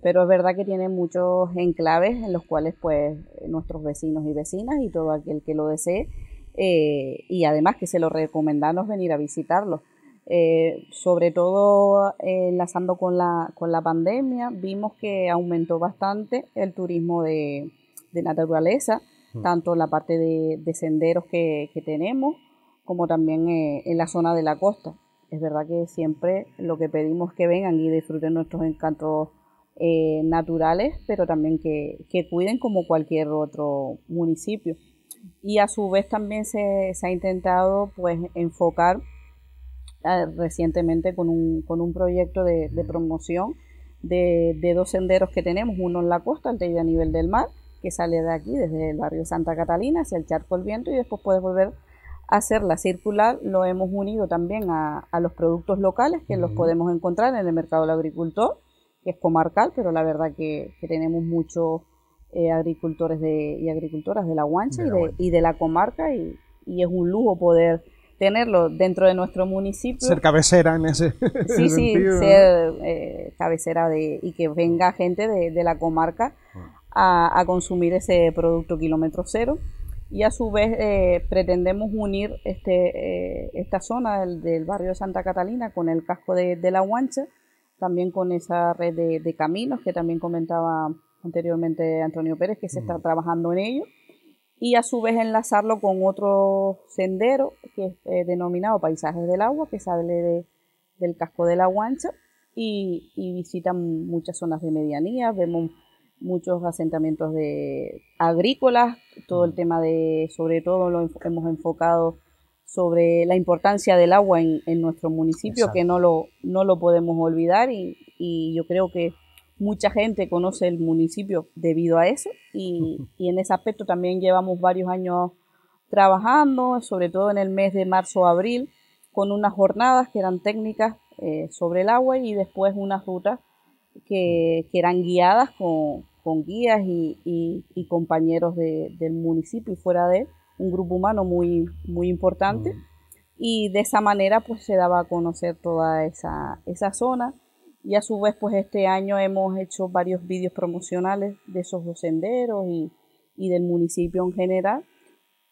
Speaker 9: Pero es verdad que tiene muchos enclaves en los cuales pues nuestros vecinos y vecinas y todo aquel que lo desee eh, y además que se lo recomendamos venir a visitarlo. Eh, sobre todo eh, enlazando con la, con la pandemia, vimos que aumentó bastante el turismo de, de naturaleza, tanto en la parte de, de senderos que, que tenemos, como también eh, en la zona de la costa. Es verdad que siempre lo que pedimos es que vengan y disfruten nuestros encantos eh, naturales, pero también que, que cuiden como cualquier otro municipio. Y a su vez también se, se ha intentado pues enfocar eh, recientemente con un, con un proyecto de, de promoción de, de dos senderos que tenemos, uno en la costa, el a nivel del mar, que sale de aquí, desde el barrio Santa Catalina hacia el Charco del Viento y después puedes volver a hacerla circular. Lo hemos unido también a, a los productos locales que los podemos encontrar en el mercado del agricultor, que es comarcal, pero la verdad que, que tenemos muchos eh, agricultores de, y agricultoras de la Guancha y, y de la comarca y, y es un lujo poder tenerlo dentro de nuestro municipio.
Speaker 5: Ser cabecera en ese,
Speaker 9: Sí, sí, ser eh, cabecera de y que venga gente de, de la comarca a, a consumir ese producto kilómetro cero. Y a su vez eh, pretendemos unir este, eh, esta zona del, del barrio de Santa Catalina con el casco de, de La Guancha, también con esa red de, de caminos que también comentaba anteriormente Antonio Pérez, que se está trabajando en ello, y a su vez enlazarlo con otro sendero que es eh, denominado Paisajes del Agua, que sale de- del casco de La Guancha y, y visitan muchas zonas de medianía, vemos muchos asentamientos de agrícolas, todo el tema de, sobre todo lo hemos enfocado sobre la importancia del agua en, en nuestro municipio, que no lo, no lo podemos olvidar y, y yo creo que mucha gente conoce el municipio debido a eso y, y en ese aspecto también llevamos varios años trabajando, sobre todo en el mes de marzo-abril, con unas jornadas que eran técnicas eh, sobre el agua y después unas rutas que, que eran guiadas con, con guías y, y- y compañeros de- del municipio y fuera de él, un grupo humano muy, muy importante. Y de esa manera pues se daba a conocer toda esa, esa zona. Y a su vez pues este año hemos hecho varios vídeos promocionales de esos dos senderos y, y del municipio en general.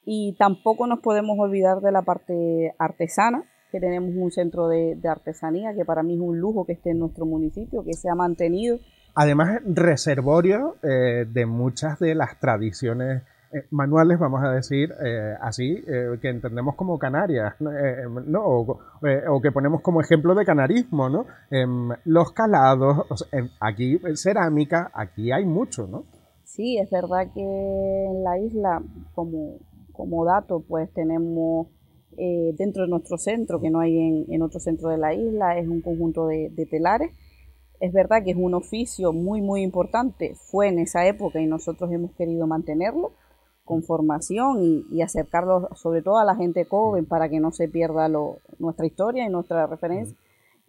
Speaker 9: Y tampoco nos podemos olvidar de la parte artesana, que tenemos un centro de, de artesanía, que para mí es un lujo que esté en nuestro municipio, que se ha mantenido.
Speaker 5: Además, reservorio eh, de muchas de las tradiciones manuales, vamos a decir eh, así, eh, que entendemos como canarias. Eh, ¿no? O, eh, o que ponemos como ejemplo de canarismo, ¿no? Em, los calados, o sea, em, aquí eh, cerámica, aquí hay mucho, ¿no?
Speaker 9: Sí, es verdad que en la isla, como, como dato, pues tenemos eh, dentro de nuestro centro, que no hay en, en otro centro de la isla, es un conjunto de, de telares. Es verdad que es un oficio muy, muy importante, fue en esa época y nosotros hemos querido mantenerlo con formación y, acercarlo sobre todo a la gente joven para que no se pierda nuestra historia y nuestra referencia.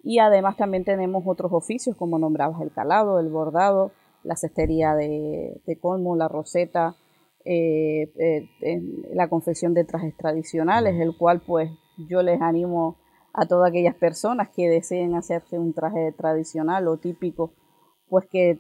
Speaker 9: Y además también tenemos otros oficios, como nombrabas el calado, el bordado, la cestería de, colmo, la roseta, eh, eh, la confección de trajes tradicionales, el cual pues yo les animo a todas aquellas personas que deseen hacerse un traje tradicional o típico, pues que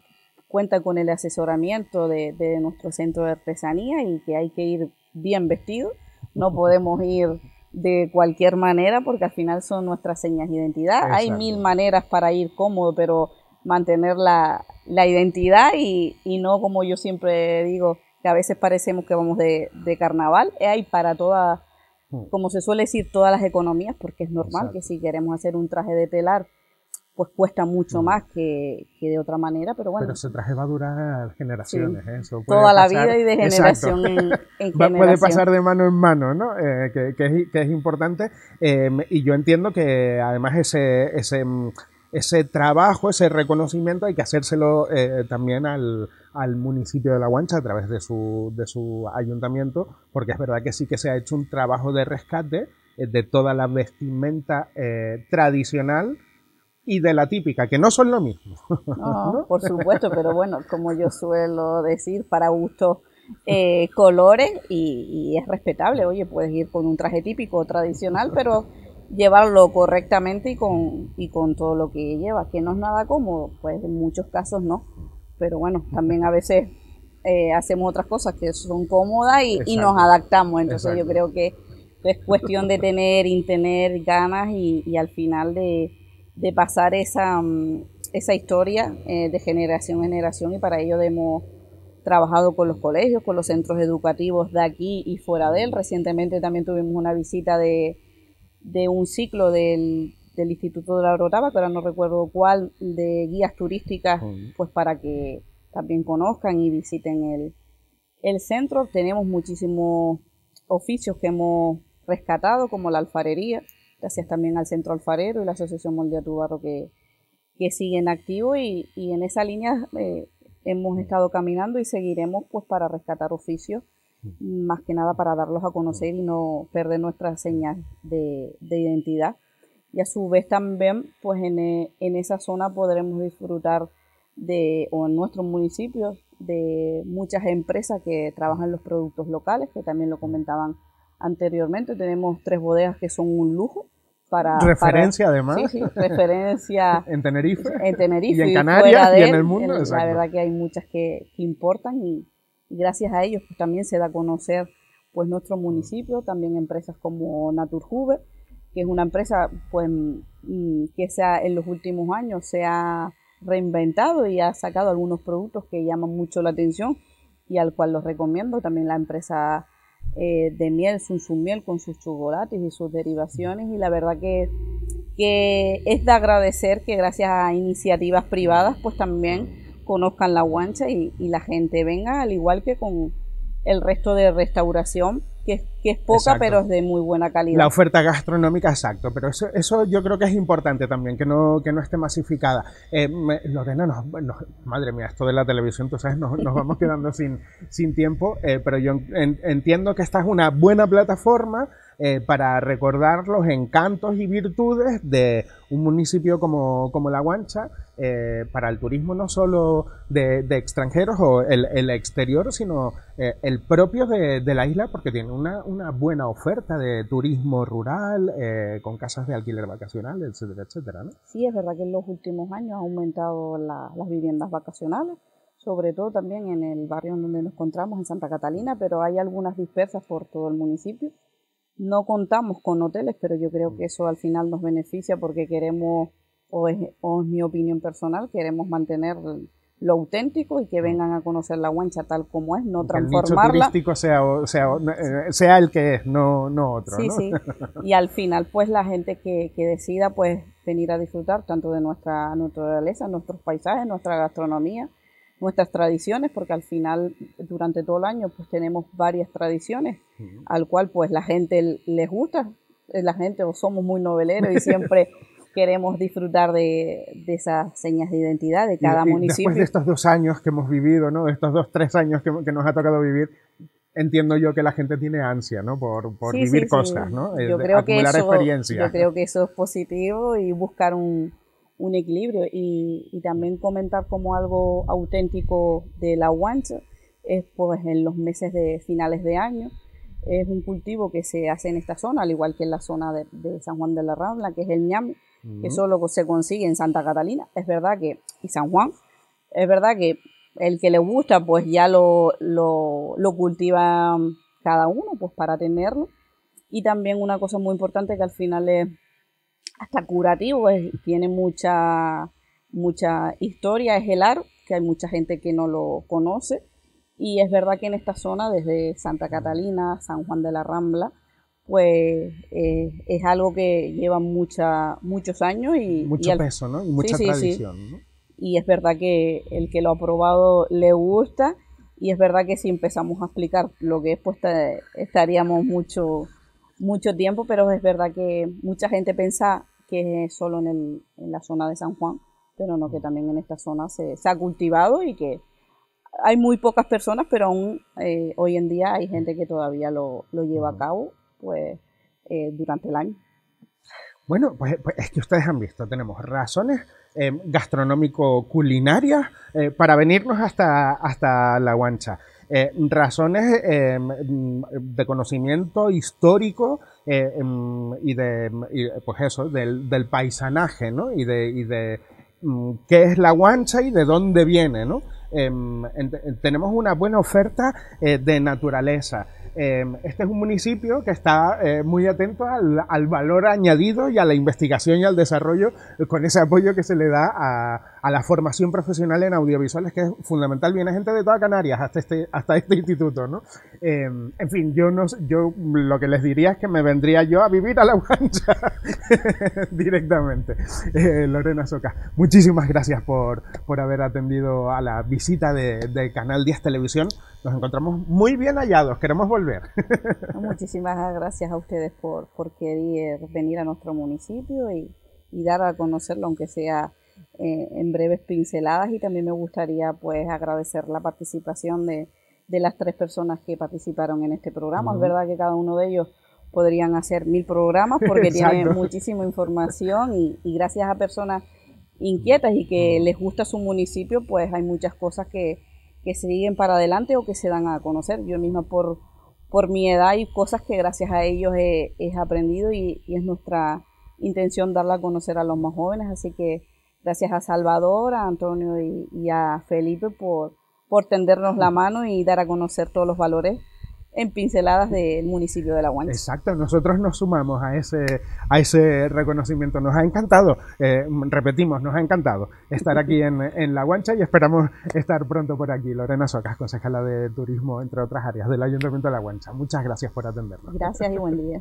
Speaker 9: cuenta con el asesoramiento de, de nuestro centro de artesanía y que hay que ir bien vestido, no podemos ir de cualquier manera porque al final son nuestras señas de identidad. Hay mil maneras para ir cómodo, pero mantener la, la identidad y, y no como yo siempre digo, que a veces parecemos que vamos de, de carnaval, hay para todas, como se suele decir, todas las economías, porque es normal
Speaker 5: Exacto.
Speaker 9: que si queremos hacer un traje de telar, pues cuesta mucho más que, que de otra manera, pero bueno,
Speaker 5: Pero ese traje va a durar generaciones,
Speaker 9: Sí.
Speaker 5: ¿eh? Eso puede
Speaker 9: Toda la
Speaker 5: pasar-
Speaker 9: vida y de generación en- en
Speaker 5: Va- Puede
Speaker 9: generación.
Speaker 5: pasar de mano en mano, ¿no? Eh, que, que es, que es importante. Eh, y yo entiendo que además ese, ese, mm, ese trabajo, ese reconocimiento hay que hacérselo eh, también al, al municipio de La Guancha a través de su, de su ayuntamiento, porque es verdad que sí que se ha hecho un trabajo de rescate eh, de toda la vestimenta eh, tradicional y de la típica, que no son lo mismo.
Speaker 9: No, por supuesto, pero bueno, como yo suelo decir, para gustos eh, colores y, y es respetable. Oye, puedes ir con un traje típico o tradicional, pero llevarlo correctamente y con, y con todo lo que lleva, que no es nada cómodo, pues en muchos casos no. Pero bueno, también a veces eh, hacemos otras cosas que son cómodas y, y nos adaptamos. Entonces yo creo que es cuestión de tener y tener ganas y, y al final de, de pasar esa, mm, esa historia eh, de generación en generación y para ello hemos trabajado con los colegios, con los centros educativos de aquí y fuera de él. Recientemente también tuvimos una visita de, de un ciclo del, del Instituto de la Orotava, que ahora no recuerdo cuál, de guías turísticas, pues para que también conozcan y visiten el, el centro. Tenemos muchísimos oficios que hemos rescatado, como la alfarería, gracias también al Centro Alfarero y la Asociación Moldea Tu Barro que, que siguen activo y, y en esa línea eh, hemos estado caminando y seguiremos pues para rescatar oficios, más que nada para darlos a conocer y no perder nuestras señas de, de identidad. Y a su vez también pues en, eh, en esa zona podremos disfrutar de, o en nuestros municipios, de muchas empresas que trabajan los productos locales, que también lo comentaban anteriormente. Tenemos tres bodegas que son un lujo. Para,
Speaker 5: Referencia,
Speaker 9: para-
Speaker 5: además.
Speaker 9: Sí, sí, referencia
Speaker 5: en Tenerife.
Speaker 9: en Tenerife
Speaker 5: Y en Canarias
Speaker 9: de
Speaker 5: y en el mundo.
Speaker 9: la
Speaker 5: exacto.
Speaker 9: verdad que hay muchas que, que importan y, y gracias a ellos pues, también se da a conocer pues nuestro municipio, también empresas como Naturhuber, que es una empresa pues mm, que se ha- en los últimos años se ha reinventado y ha sacado algunos productos que llaman mucho la atención y al cual los recomiendo. También la empresa eh, de miel, Sun Miel, con sus chocolates y sus derivaciones. Y la verdad que, que es de agradecer que gracias a iniciativas privadas, pues también conozcan la guancha y la gente venga, al igual que con el resto de restauración, que, es- que es poca,
Speaker 5: Exacto.
Speaker 9: pero es de muy buena calidad.
Speaker 5: La oferta gastronómica, exacto, pero eso, eso yo creo que es importante también, que no, que no esté masificada. Eh, me- Lorena, nos- nos- madre mía, esto de la televisión, tú sabes, nos, nos vamos quedando sin, sin tiempo, eh, pero yo en- entiendo que esta es una buena plataforma eh, para recordar los encantos y virtudes de un municipio como, como La Guancha, eh, para el turismo no solo de, de extranjeros o el, el exterior, sino eh, el propio de, de la isla, porque tiene una, una buena oferta de turismo rural, eh, con casas de alquiler vacacional, etcétera, etcétera. ¿no?
Speaker 9: Sí, es verdad que en los últimos años ha aumentado la- las viviendas vacacionales, sobre todo también en el barrio en donde nos encontramos, en Santa Catalina, pero hay algunas dispersas por todo el municipio. No contamos con hoteles, pero yo creo que eso al final nos beneficia porque queremos, o es, o es mi opinión personal, queremos mantener lo auténtico y que vengan a conocer la guancha tal como es, no
Speaker 5: Que el
Speaker 9: transformarla.
Speaker 5: turístico sea, o- sea, eh, sea el que es, no, no otro.
Speaker 9: Sí,
Speaker 5: ¿no?
Speaker 9: sí. Y al final, pues la gente que, que decida pues venir a disfrutar tanto de nuestra naturaleza, nuestros paisajes, nuestra gastronomía, nuestras tradiciones, porque al final durante todo el año pues tenemos varias tradiciones, al cual pues la gente les gusta, eh, la gente o somos muy noveleros y siempre queremos disfrutar de, de esas señas de identidad de
Speaker 5: Y-
Speaker 9: cada
Speaker 5: y
Speaker 9: municipio.
Speaker 5: Después de estos dos años que hemos vivido, ¿no? De estos dos, tres años que, que nos ha tocado vivir, entiendo yo que la gente tiene ansia, ¿no? Por, por
Speaker 9: Sí,
Speaker 5: vivir
Speaker 9: sí, sí.
Speaker 5: cosas, ¿no? Eh,
Speaker 9: Yo creo que
Speaker 5: acumular
Speaker 9: eso,
Speaker 5: experiencia.
Speaker 9: yo creo que eso es positivo y buscar un, un equilibrio y, y también comentar como algo auténtico de la guancha es pues en los meses de finales de año es un cultivo que se hace en esta zona, al igual que en la zona de, de San Juan de la Rambla, que es el ñame, que
Speaker 10: Ujú.
Speaker 9: solo se consigue en Santa Catalina. Es verdad que, y San Juan, es verdad que el que le gusta, pues ya lo, lo, lo cultiva cada uno, pues para tenerlo. Y también una cosa muy importante que al final es hasta curativo, tiene mucha, mucha historia, es el aro, que hay mucha gente que no lo conoce. Y es verdad que en esta zona, desde Santa Catalina, San Juan de la Rambla, pues eh, es algo que lleva mucha, muchos años y
Speaker 5: Mucho
Speaker 9: y al-
Speaker 5: peso, ¿no? Y mucha
Speaker 9: Sí, sí, sí.
Speaker 5: tradición, ¿no?
Speaker 9: Y es verdad que el que lo ha probado le gusta y es verdad que si empezamos a explicar lo que es, pues ta- estaríamos mucho, mucho tiempo, pero es verdad que mucha gente piensa que es solo en, el, en la zona de San Juan, pero no, que también en esta zona se, se ha cultivado y que hay muy pocas personas, pero aún eh, hoy en día hay gente que todavía lo, lo lleva a cabo pues eh, durante el año.
Speaker 5: Bueno, pues, pues es que ustedes han visto, tenemos razones eh, gastronómico-culinarias eh, para venirnos hasta, hasta La Guancha. Razones de conocimiento histórico mm, y de, pues eso, del, paisanaje, ¿no? Y de, mm, qué es La Guancha y de dónde viene, ¿no? Em, tenemos una buena oferta de naturaleza. Em, este es un municipio que está eh, muy atento al, al valor añadido y a la investigación y al desarrollo eh, con ese apoyo que se le da a, a la formación profesional en audiovisuales, que es fundamental. Viene gente de toda Canarias hasta este, hasta este instituto, ¿no? Em, en fin, yo, no, yo lo que les diría es que me vendría yo a vivir a La Guancha directamente. Eh, Lorena Soca, muchísimas gracias por, por haber atendido a la visita de, de Canal 10 Televisión. Nos encontramos muy bien hallados, queremos volver.
Speaker 9: Muchísimas gracias a ustedes por, por querer venir a nuestro municipio y, y dar a conocerlo, aunque sea eh, en breves pinceladas. Y también me gustaría pues agradecer la participación de, de las tres personas que participaron en este programa. Es verdad que cada uno de ellos podrían hacer mil programas porque tienen
Speaker 10: Exacto.
Speaker 9: muchísima información y, y gracias a personas inquietas y que les gusta su municipio, pues hay muchas cosas que, que siguen para adelante o que se dan a conocer. Yo misma por, por mi edad hay cosas que gracias a ellos he, aprendido y, y es nuestra intención darla a conocer a los más jóvenes. Así que gracias a Salvador, a Antonio y, y a Felipe por tendernos la mano y dar a conocer todos los valores en pinceladas del municipio de La Guancha.
Speaker 5: Exacto, nosotros nos sumamos a ese, a ese reconocimiento. Nos ha encantado, eh, repetimos, nos ha encantado estar aquí en, en, La Guancha y esperamos estar pronto por aquí. Lorena Socas, concejala de Turismo, entre otras áreas del Ayuntamiento de La Guancha. Muchas gracias por atendernos.
Speaker 9: Gracias y buen día.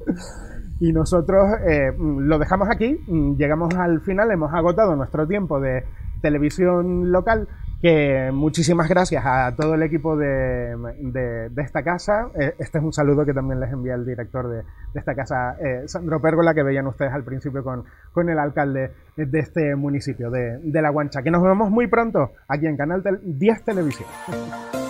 Speaker 5: y nosotros eh, lo dejamos aquí, llegamos al final, hemos agotado nuestro tiempo de televisión local que muchísimas gracias a todo el equipo de, de, esta casa. Eh, Este es un saludo que también les envía el director de, de esta casa, eh, Sandro Pérgola, que veían ustedes al principio con, con el alcalde de este municipio de La Guancha. Que nos vemos muy pronto aquí en Canal 10 Televisión.